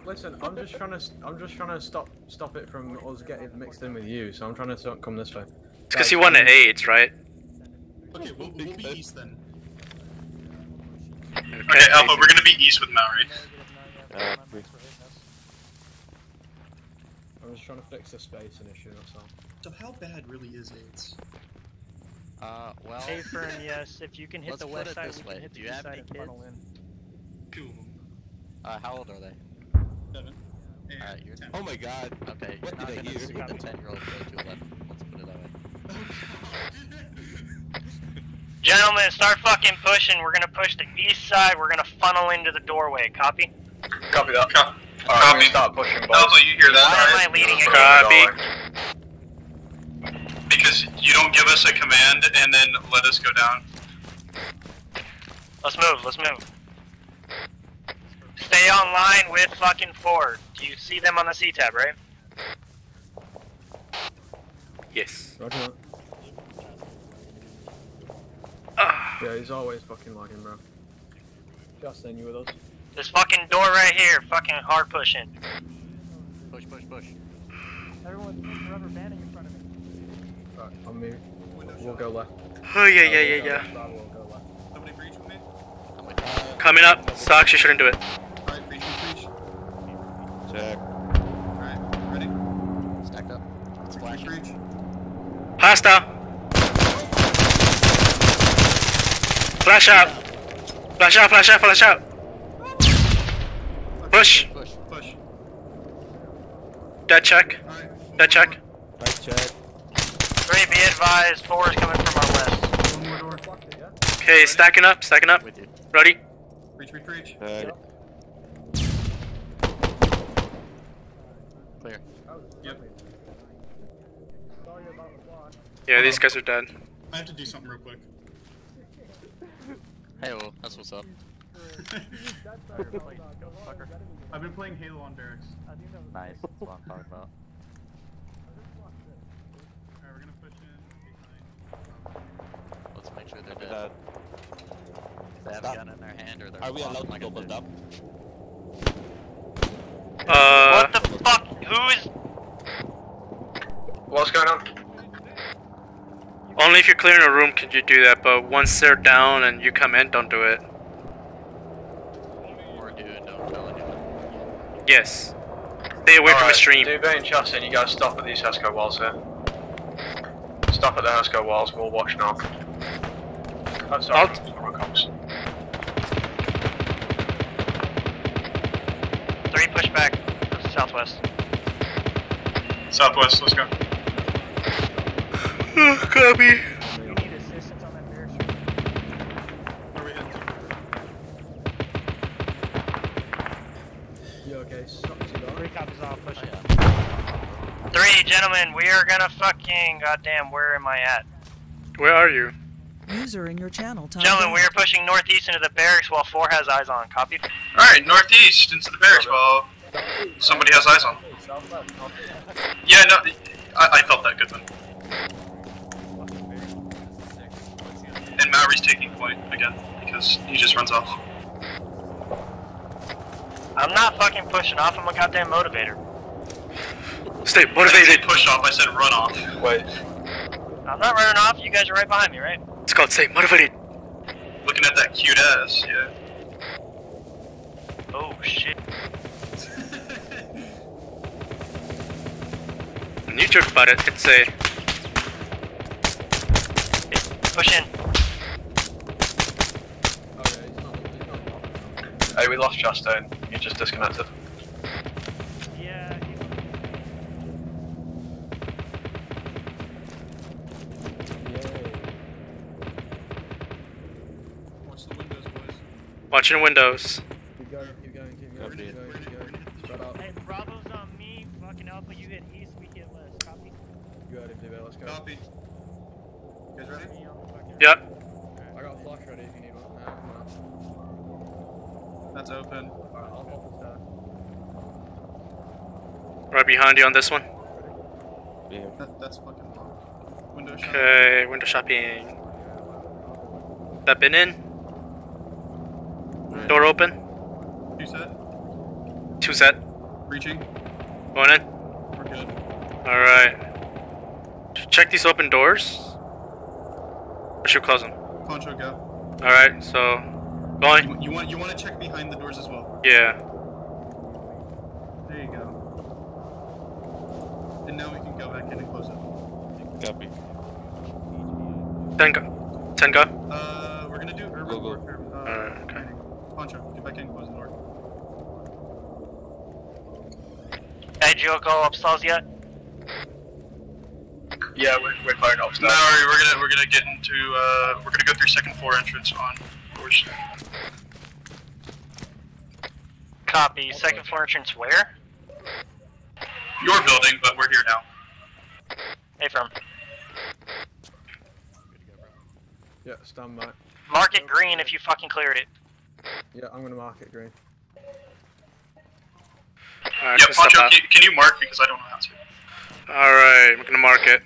Listen, I'm just trying to, I'm just trying to stop, stop it from us getting mixed in with you. So I'm trying to come this way. It's because he wanted AIDS, right? Okay, we'll, we'll be east then. Okay, Alpha, we're gonna be east with Maori. Uh, I'm just trying to fix the spacing issue. That's all. So how bad really is AIDS? Uh, well. Hey, Fern, yes. If you can hit let's the west side, this we way. can hit Do the east have side any and kids? funnel in. Two of them. Uh, how old are they? Seven. Alright, you're Oh my god. Okay, What you're did I not gonna hear? see the 10 year old go to 11. Let's put it that way. Gentlemen, start fucking pushing. We're gonna push the east side. We're gonna funnel into the doorway. Copy? Copy that. Co- Alright, copy. we start pushing, boys. Alpha, you hear that? Why am I leading it? Copy. Because you don't give us a command and then let us go down. Let's move. Let's move. Stay online with fucking Ford. Do you see them on the C-tab, right? Yes. Roger that. Ah. Yeah, he's always fucking logging, bro. Justin, you with us? This fucking door right here. Fucking hard pushing. Push, push, push. Everyone's rubber banding in front of me. Right, I'm me. We'll go left. Oh, yeah, yeah, yeah, yeah. left, We'll go left. Somebody breach with me? Coming up. Socks, you shouldn't do it. Alright, breach, breach, breach. Check. Alright, ready? Stacked up. It's Breach, flashing. breach. Hostile. Flash out. Flash out, flash out, flash out. Push. Push. Push. Dead check. Alright. Dead check. Right check. Three, be advised. Four is coming from our west. One more door. Okay, stacking up, stacking up. With you. Ready? Breach, breach, breach. Check. Clear. Yeah, these guys are dead. I have to do something real quick. Halo, that's what's up. I've been playing Halo on barracks. Nice. That's what I'm talking about. Alright, we're gonna push in behind. Let's make sure they're Copy dead. they have a gun in their hand or they're Are we allowed to I double did. tap? Uh, what the fuck? Who is? What's going on? Only if you're clearing a room can you do that, but once they're down and you come in, don't do it. Or do and don't tell anyone. Yes. Stay away from a Alright, stream. Dubé and Chastain, you guys stop at these Hesco walls here. Stop at the Hesco walls, we'll watch north. Oh, sorry, cops. Three, push back. Southwest. Southwest, let's go. To? You okay? Stop too long. Three copies off, push it. Three, gentlemen, we are gonna fucking. Goddamn, where am I at? Where are you? User in your channel timed Gentlemen, out. we are pushing northeast into the barracks while four has eyes on. Copy? Alright, northeast into the barracks while somebody has eyes on. Yeah, no, I, I felt that, Goodman. And Maori's taking point again because he just runs off. I'm not fucking pushing off. I'm a goddamn motivator. Stay I didn't say motivated. push off, I said run off. Wait, I'm not running off. You guys are right behind me, right? It's called stay motivated. Looking at that cute ass, yeah. Oh shit. When you joke it's a Push in. Hey, we lost Chastain. He just disconnected. Yeah. Watch the windows, boys. Watching windows. Keep going, keep going, keep going, keep going, keep going. Spread out. Hey, Bravo's on me. Fucking Alpha, you hit east, we hit west. Copy. You got him, DB, let's go. Copy. You guys ready? Yep. I got a flash ready if you need one. Now, come on. That's open. Alright, I'll hold this down. Right behind you on this one. That, that's fucking locked. Window shot. Okay, window shopping. That been in? Door open. You set? Two set. Reaching. Going in. We're good. Alright. Check these open doors. I should close them. Poncho, go. Alright, so. Going. You, you want you want to check behind the doors as well. Yeah. There you go. And now we can go back in and close it. Copy. Ten go. Ten go. Uh, we're gonna do urban Go, go. warfare. Uh, Alright, okay. Poncho, get back in, close the door. Hey, Joe, go upstairs yet? Yeah, we're, we're firing upstairs. Mallory, we're gonna we're gonna get into uh we're gonna go through second floor entrance on doors. Copy. Second floor entrance where? Your building, but we're here now. Hey, firm. Yeah, stand by. Mark it green if you fucking cleared it. Yeah, I'm gonna mark it green. Alright, yeah, good Poncho, can, can you mark because I don't know how to. Alright, I'm gonna mark it.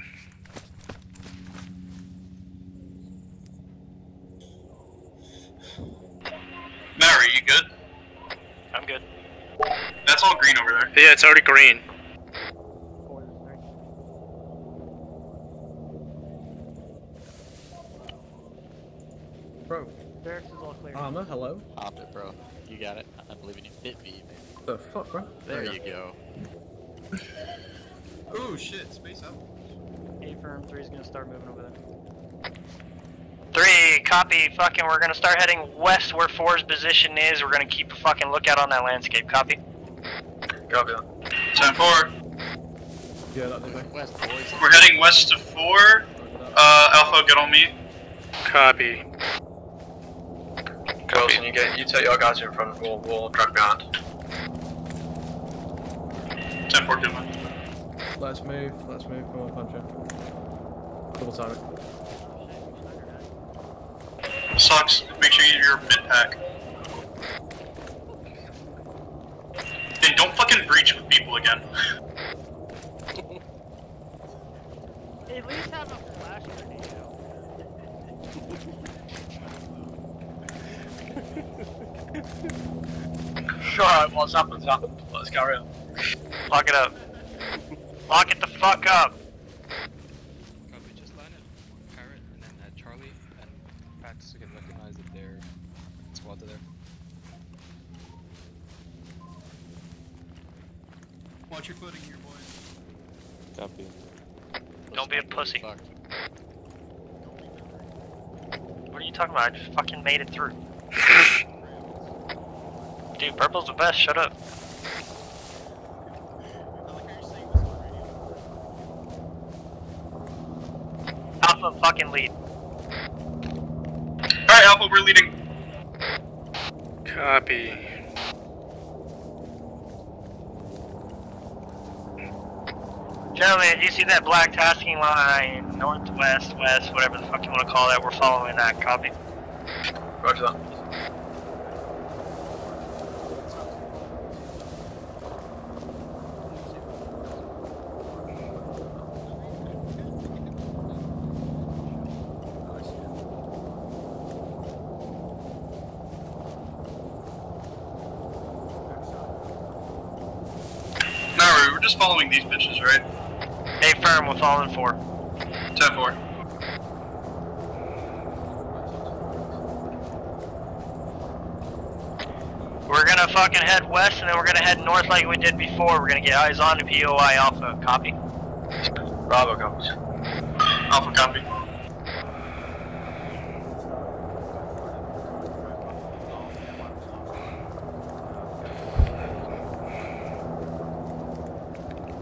Mallory, you good? I'm good. That's all green over there. Yeah, it's already green. Bro, Barracks is all clear. armor, hello? Pop it, bro. You got it. I believe in you. Hit me, man. The fuck, bro? There you go. Oh shit, space out. A firm three's gonna start moving over there. Three, copy. Fucking, we're gonna start heading west where four's position is. We're gonna keep a fucking lookout on that landscape. Copy. Copy that. Ten four. Yeah, that did West, boys. We're heading west to four. Uh, Alpha, get on me. Copy. Girls, and you get you take your guys in front. We'll we'll drag behind. Ten four, good one. Let's move, let's move, come on, Poncho. Double time it. Socks, make sure you use your mid pack. And breach with people again. At least have a flash grenade out. Sure, what's happened, happened. Let's carry on. Lock it up. Lock it the fuck up. Copy, just line it Pirate and then at Charlie and Pax can recognize that their squad are there. Watch your footing here, boys. Copy. Don't be a pussy. What are you talking about? I just fucking made it through. Dude, purple's the best. Shut up. Alpha fucking lead. Alright, Alpha, we're leading. Copy. Gentlemen, do you see that black tasking line? Northwest, west, whatever the fuck you want to call that. We're following that. Copy. Roger that. We're just following these bitches, right? Hey, firm, we're following four. Ten four. We're gonna fucking head west and then we're gonna head north like we did before. We're gonna get eyes on the POI Alpha. Copy. Bravo comes. Alpha, copy.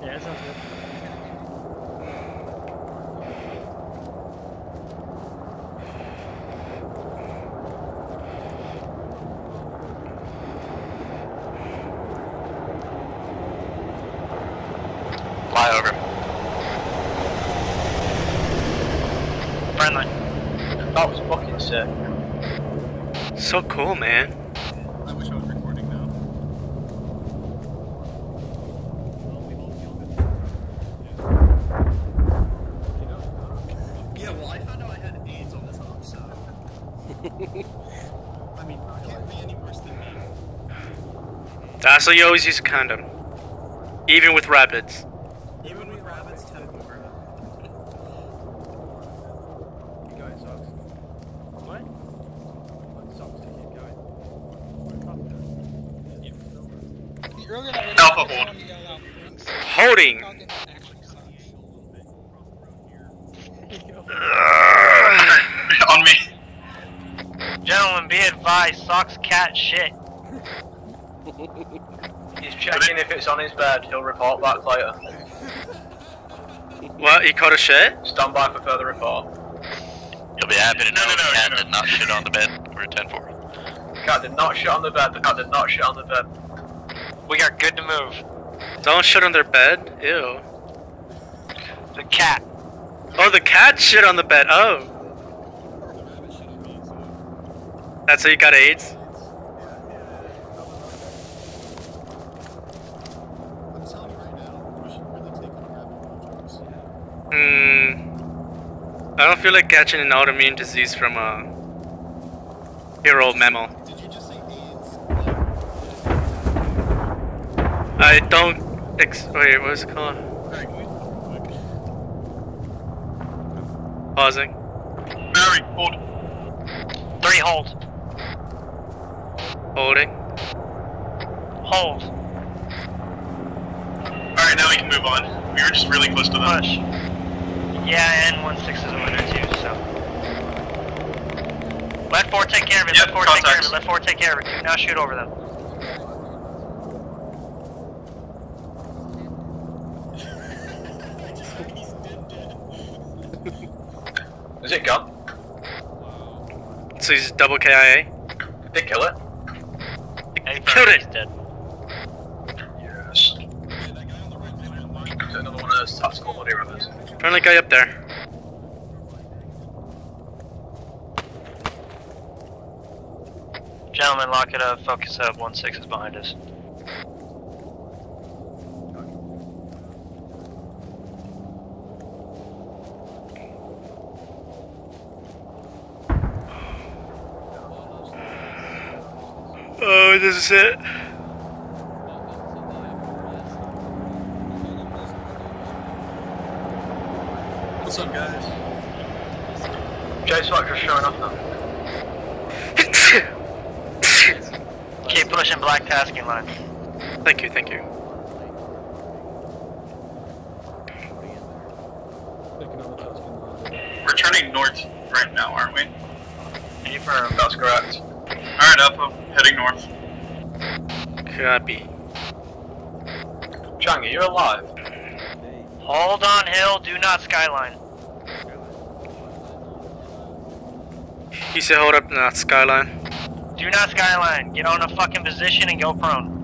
that sounds good. Fly over. Friendly. That was fucking sick. So cool, man. I wish I was recording now. Yeah, well, I found out I had AIDS on this op, so. I mean, it can't be any worse than me. That's why you always use a condom. Even with rabbits. Even with rabbits, 10 4. Keep going, Socks. What? Let Socks to keep going. Earlier that radio Alpha was hold. on the yell out things. Holding. Talking actually sucks. On me. Gentlemen, be advised, socks cat shit. He's checking if it's on his bed. He'll report back later. What? He caught a shit? Stand by for further report. You'll be happy to know the cat did not shit on the bed. We're 10 4. The cat did not shit on the bed. The cat did not shit on the bed. We are good to move. Don't shit on their bed? Ew. The cat. Oh, the cat shit on the bed. Oh. That's how you got AIDS? I'm telling you right now, we should really take on rabbit jokes. Hmm. I don't feel like catching an autoimmune disease from a hero mammal. Did you just say I don't. Ex- wait, what is it called? Alright, can we? Pausing. Barry, hold. Three hold. Holding. Hold. Alright, now we can move on. We were just really close to them. Push. Yeah, and one six is a winner too, so. Let four take care of it, Yep, let four take care of it, let four take care of it. Now shoot over them. I just hope he's dead dead. Is it gone? So he's double KIA? Did kill it? Hey, Killed it! He's dead. Yes. Is it another one of those tactical money runners? Friendly guy up there. Gentlemen, lock it up, focus up, one six is behind us. Oh, this is it. What's up, guys? J Swag just showing off now. Keep pushing black tasking line. Thank you, thank you. We're turning north right now, aren't we? Confirm. That's correct. Alright, Alpha, heading north. Copy. Chang, are you alive? Hold on hill, do not skyline. He said hold up not skyline. Do not skyline. Get on a fucking position and go prone.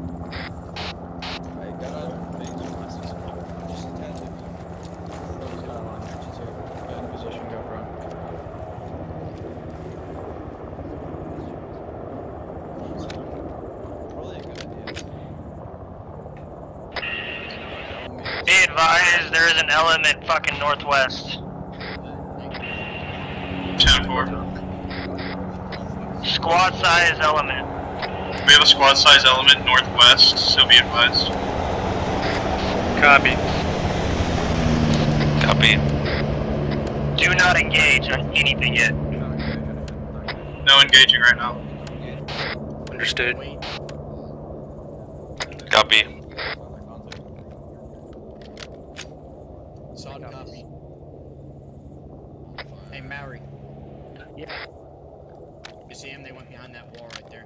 Be advised, there is an element fucking northwest. 10 4. Squad size element. We have a squad size element northwest, so be advised. Copy. Copy. Do not engage on anything yet. No engaging right now. Understood. Copy. Solid copy. Hey, Maori. Yeah. You see him? They went behind that wall right there.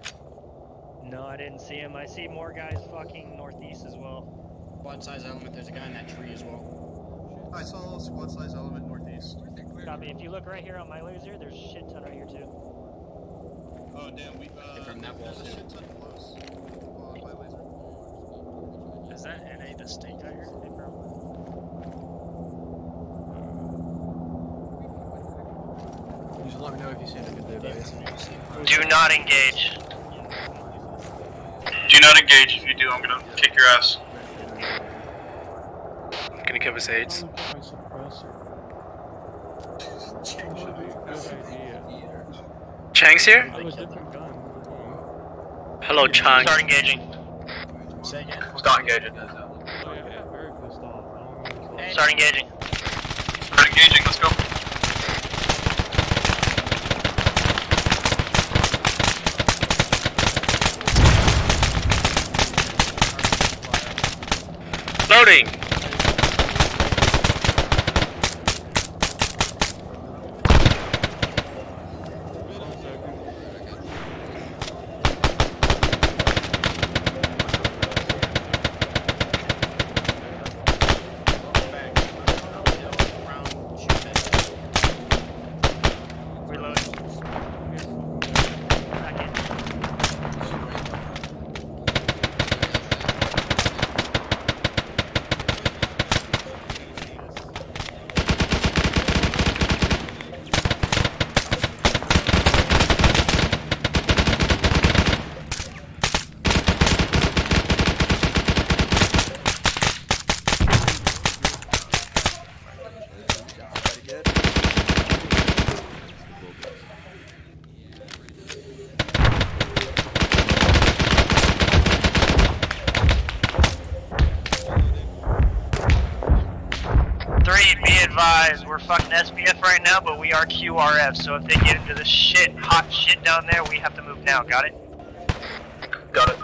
No, I didn't see him. I see more guys fucking northeast as well. Squad size element. There's a guy in that tree as well. I saw a squad size element northeast. Copy. If you look right here on my laser, there's a shit ton right here too. Oh damn, we uh, From that wall, there's a too. shit ton close. on my laser. Is that NA the stake out here? Just let me know if you see anything there, buddy. Do not engage. Do not engage. If you do, I'm gonna kick your ass. Can you give us aids? My suppressor. Would be a good idea. Chang's here? A different gun. Hello, Chang. Start engaging. Start engaging. Yeah, very pissed off. I don't know what's Start engaging. Start engaging. Let's go. Loading! Three, be advised, we're fucking SBF right now, but we are QRF, so if they get into the shit, hot shit down there, we have to move now, got it? Got it.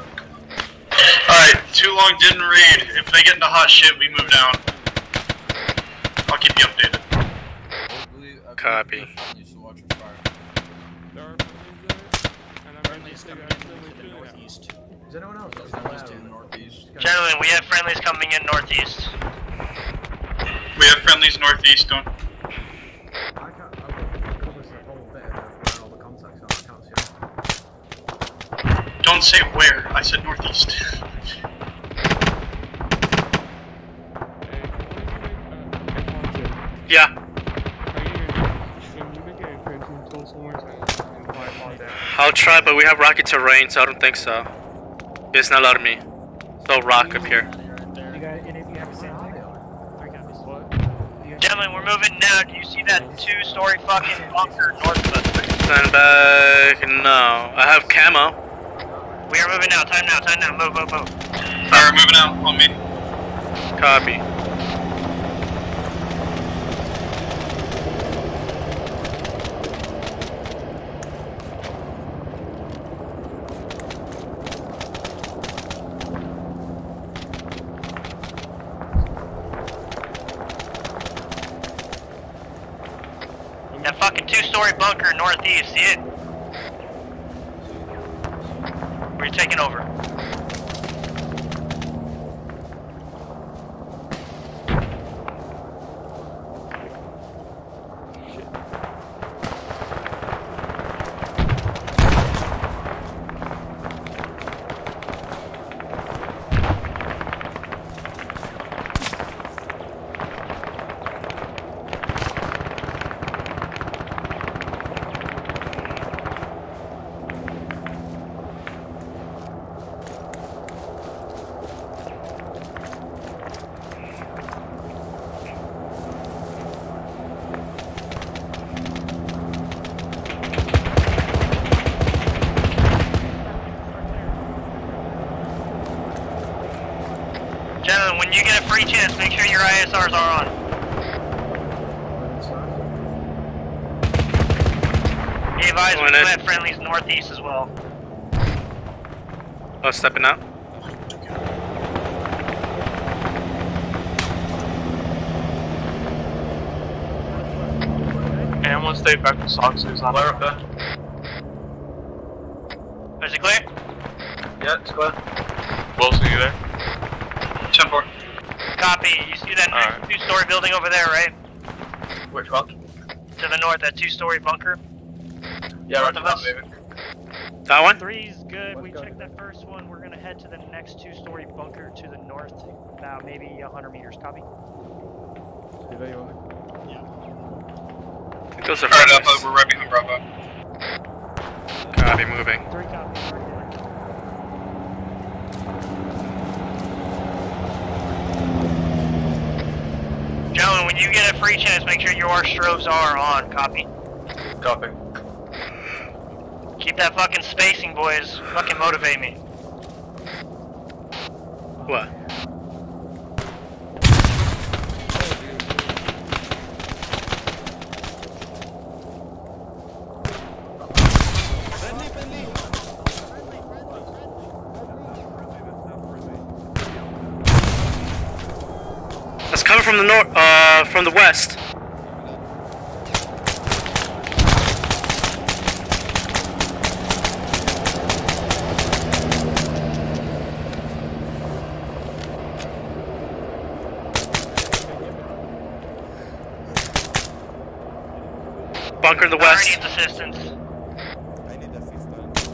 Alright, too long didn't read. If they get into hot shit, we move down. I'll keep you updated. Copy. There are friendlies there, and I'm gonna say that northeast. Is anyone else? northeast. Gentlemen, we have friendlies coming in northeast. We have friendlies northeast. Don't. I can't. I've got covers the whole bit of where all the contacts are. I can't see them. Don't say where. I said northeast. Yeah. Can you make it a crimson tool somewhere so I can fly fall down? I'll try, but we have rocky terrain, so I don't think so. It's not letting me. So rock up here. You got any of you have a sand tank? Gentlemen, we're moving now. Do you see that two-story fucking bunker north of us? Stand back. No. I have camo. We are moving now. Time now. Time now. Move, move, move. Alright, moving out. On me. Copy. That fucking two-story bunker northeast. See it? We're taking over. Gentlemen, when you get a free chance, make sure your ISRs are on. Be advised, we Going do in. have friendlies northeast as well. Stepping out. Okay, I'm gonna stay back to Sox. Clear up there. Is it clear? Yeah, it's clear. Wilson, you there? 10 4. copy. You see that two-story building over there, right? Which one? To the north, that two-story bunker. Yeah, North right of now, us. moving. That one? Three's good. We checked that first one. We're gonna the next two-story bunker to the north, about maybe 100 meters. Copy. Steve, you want I think those are Alright, friendlies. Alpha, we're right behind Bravo. Copy, moving. Three copy. Gentlemen, when you get a free chance, make sure your strobes are on. Copy. Copy. Keep that fucking spacing, boys. Fucking motivate me. What? That's coming from the north, uh, from the west. Bunker in the Power west. needs assistance. I need assistance.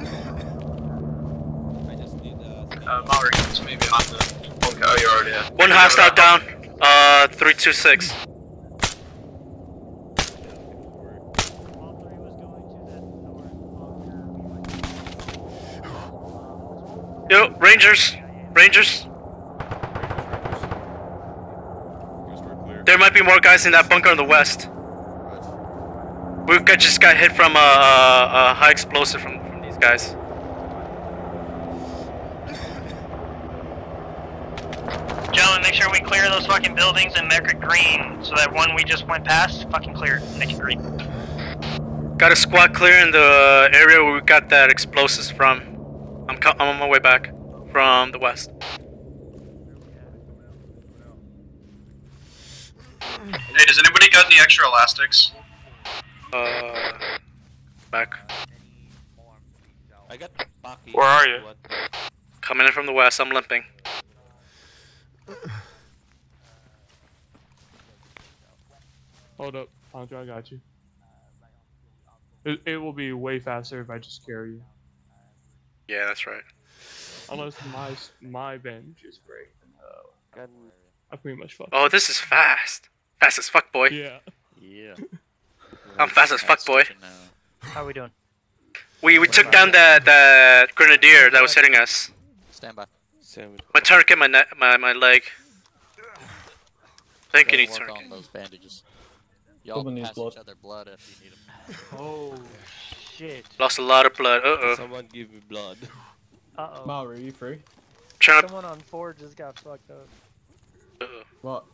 I just need uh, Uh, Maori, it's me the bunker. Oh, you're already there. One hostile down. Uh, 326. Yo, Rangers! Rangers! There might be more guys in that bunker on the west. We got, just got hit from a, a, a high explosive from, from these guys. Gentlemen, make sure we clear those fucking buildings and make it green, so that one we just went past, fucking clear make it green. Got a squad clear in the area where we got that explosives from. I'm, I'm on my way back from the west. Hey, does anybody got any extra elastics? Uh, back. I got Baki. Where are you? Coming in from the west. I'm limping. Hold up, Andre, I got you. It, it will be way faster if I just carry you. Yeah, that's right. Unless my my bench is great. Uh, I pretty much fucked. Oh, this is fast. Fast as fuck, boy. Yeah. Yeah. I'm fast as fuck, boy. How are we doing? We we took down that that grenadier that was hitting us. Stand by. My tourniquet, my my my leg. Thank you, Gotta need work on those bandages. Y'all pass blood. each other blood if you need them. Oh shit. Lost a lot of blood. Uh oh. Someone give me blood. Uh oh. Maori, are you free? Trying. Someone on four just got fucked up. What?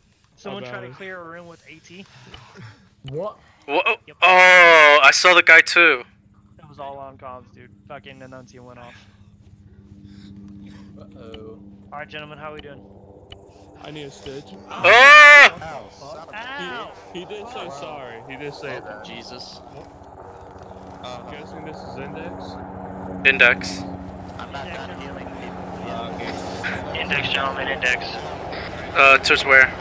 Someone bad tried to clear a room with AT. What? Whoa. Oh, I saw the guy too. That was all on comms, dude. Fucking Annuncian went off. Uh oh. Alright, gentlemen, how are we doing? I need a stitch. Oh! Ow! He, he did say sorry. He did say that. Jesus. I'm guessing this is index. Index. I'm not done healing people. Index, gentlemen, index. Uh, towards where?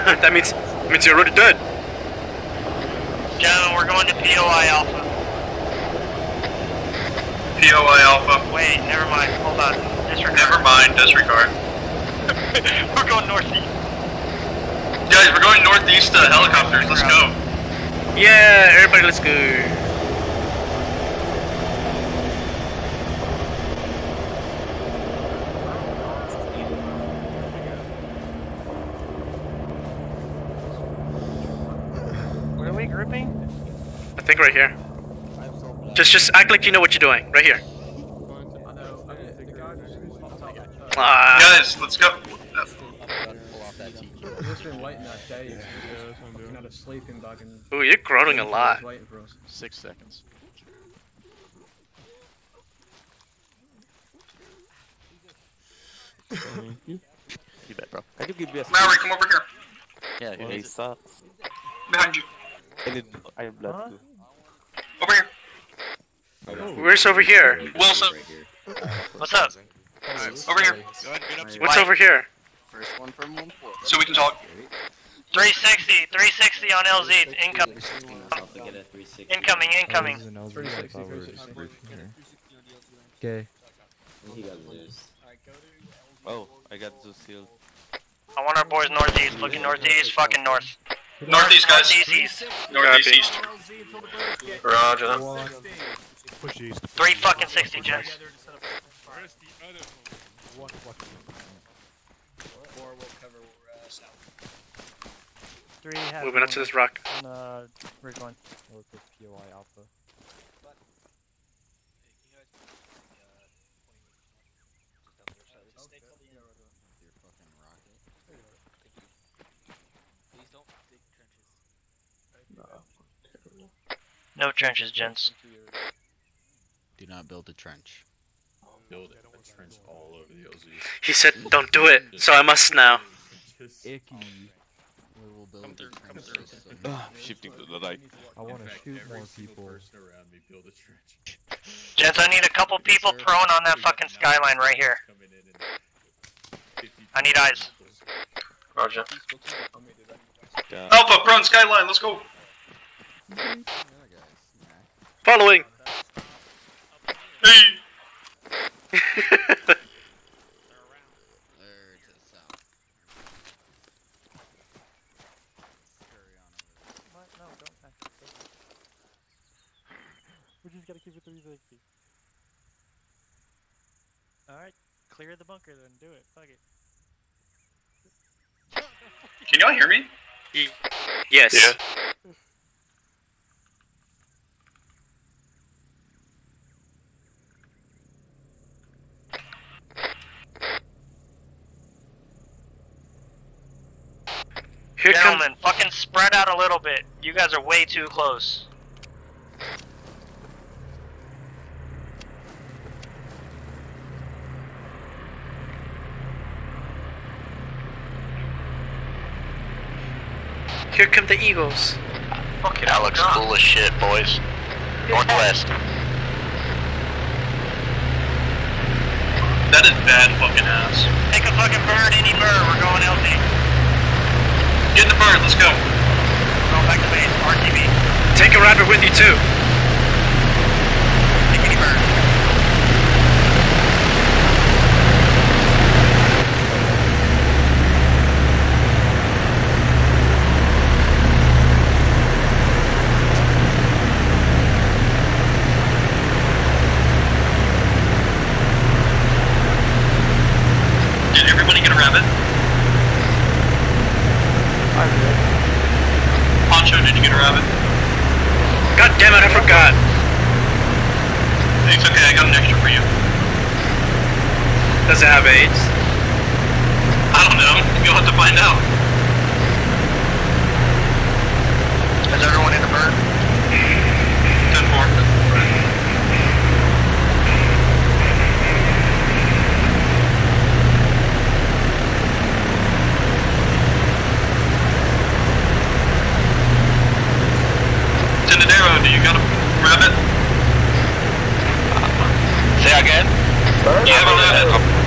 I see that means means you're already dead. Gentlemen, we're going to POI Alpha. POI Alpha. Wait, never mind. Hold on. Disregard. Never mind, disregard. we're going northeast. Guys, we're going northeast to helicopters, let's go. Yeah, everybody, let's go. Where are we grouping? I think right here. Just just act like you know what you're doing. Right here. Ah. Guys, let's go. I've just been waiting that day. Fucking had a sleeping bag and. Ooh, you're groaning a lot. Waiting for us. Six seconds. Thank you. You bet, bro. Can you give me a Maori, come over here. Yeah, who He sucks. Behind you. I need I have blood too. Over here. Where's over here? Wilson. What's up? Over here. What's over here? First one from one four. So we can talk. 360, 360 on LZ. Incoming. Incoming, incoming. 360, 360. Okay. He got Zeus. Oh, I got Zeus sealed. I want our boys northeast. Looking northeast, fucking north. Northeast, guys. Northeast, east. Northeast, east. Roger. Push east. Three fucking 60, gents. Or we'll cover uh, south. Three Moving up to this rock. On uh, Ridge one. Look Alpha. No trenches, gents. Do not build a trench. Build a trench all over the LZ. He said, "Don't do it," so I must now. Icky. Um, we will build a trench system. Shifting to the right. I want to shoot more people. around me build a trench. Gents, I need a couple people prone on that fucking skyline right here. I need eyes. Roger. Alpha, prone skyline, let's go. Following. Hey. What? No, don't actually. We just gotta keep it 360. Alright, clear the bunker then, do it, fuck it. Can y'all hear me? Yes. Yeah. Here comes. Gentlemen, fucking spread out a little bit. You guys are way too close. Here come the eagles. Fucking That looks cool as shit, boys. Northwest. That is bad fucking ass. Take a fucking bird, any bird. We're going LZ. Get in the bird, let's go. Going back to base. RTB. Take a rabbit with you too. Take any bird. Did everybody get a rabbit? Poncho, did you get a rabbit? God damn it, I forgot. It's okay, I got an extra for you. Does it have AIDS? I don't know. You'll have to find out. Is everyone in the bird? 10 4. Tendadero, do you got a rabbit? Say again? Do you have a rabbit?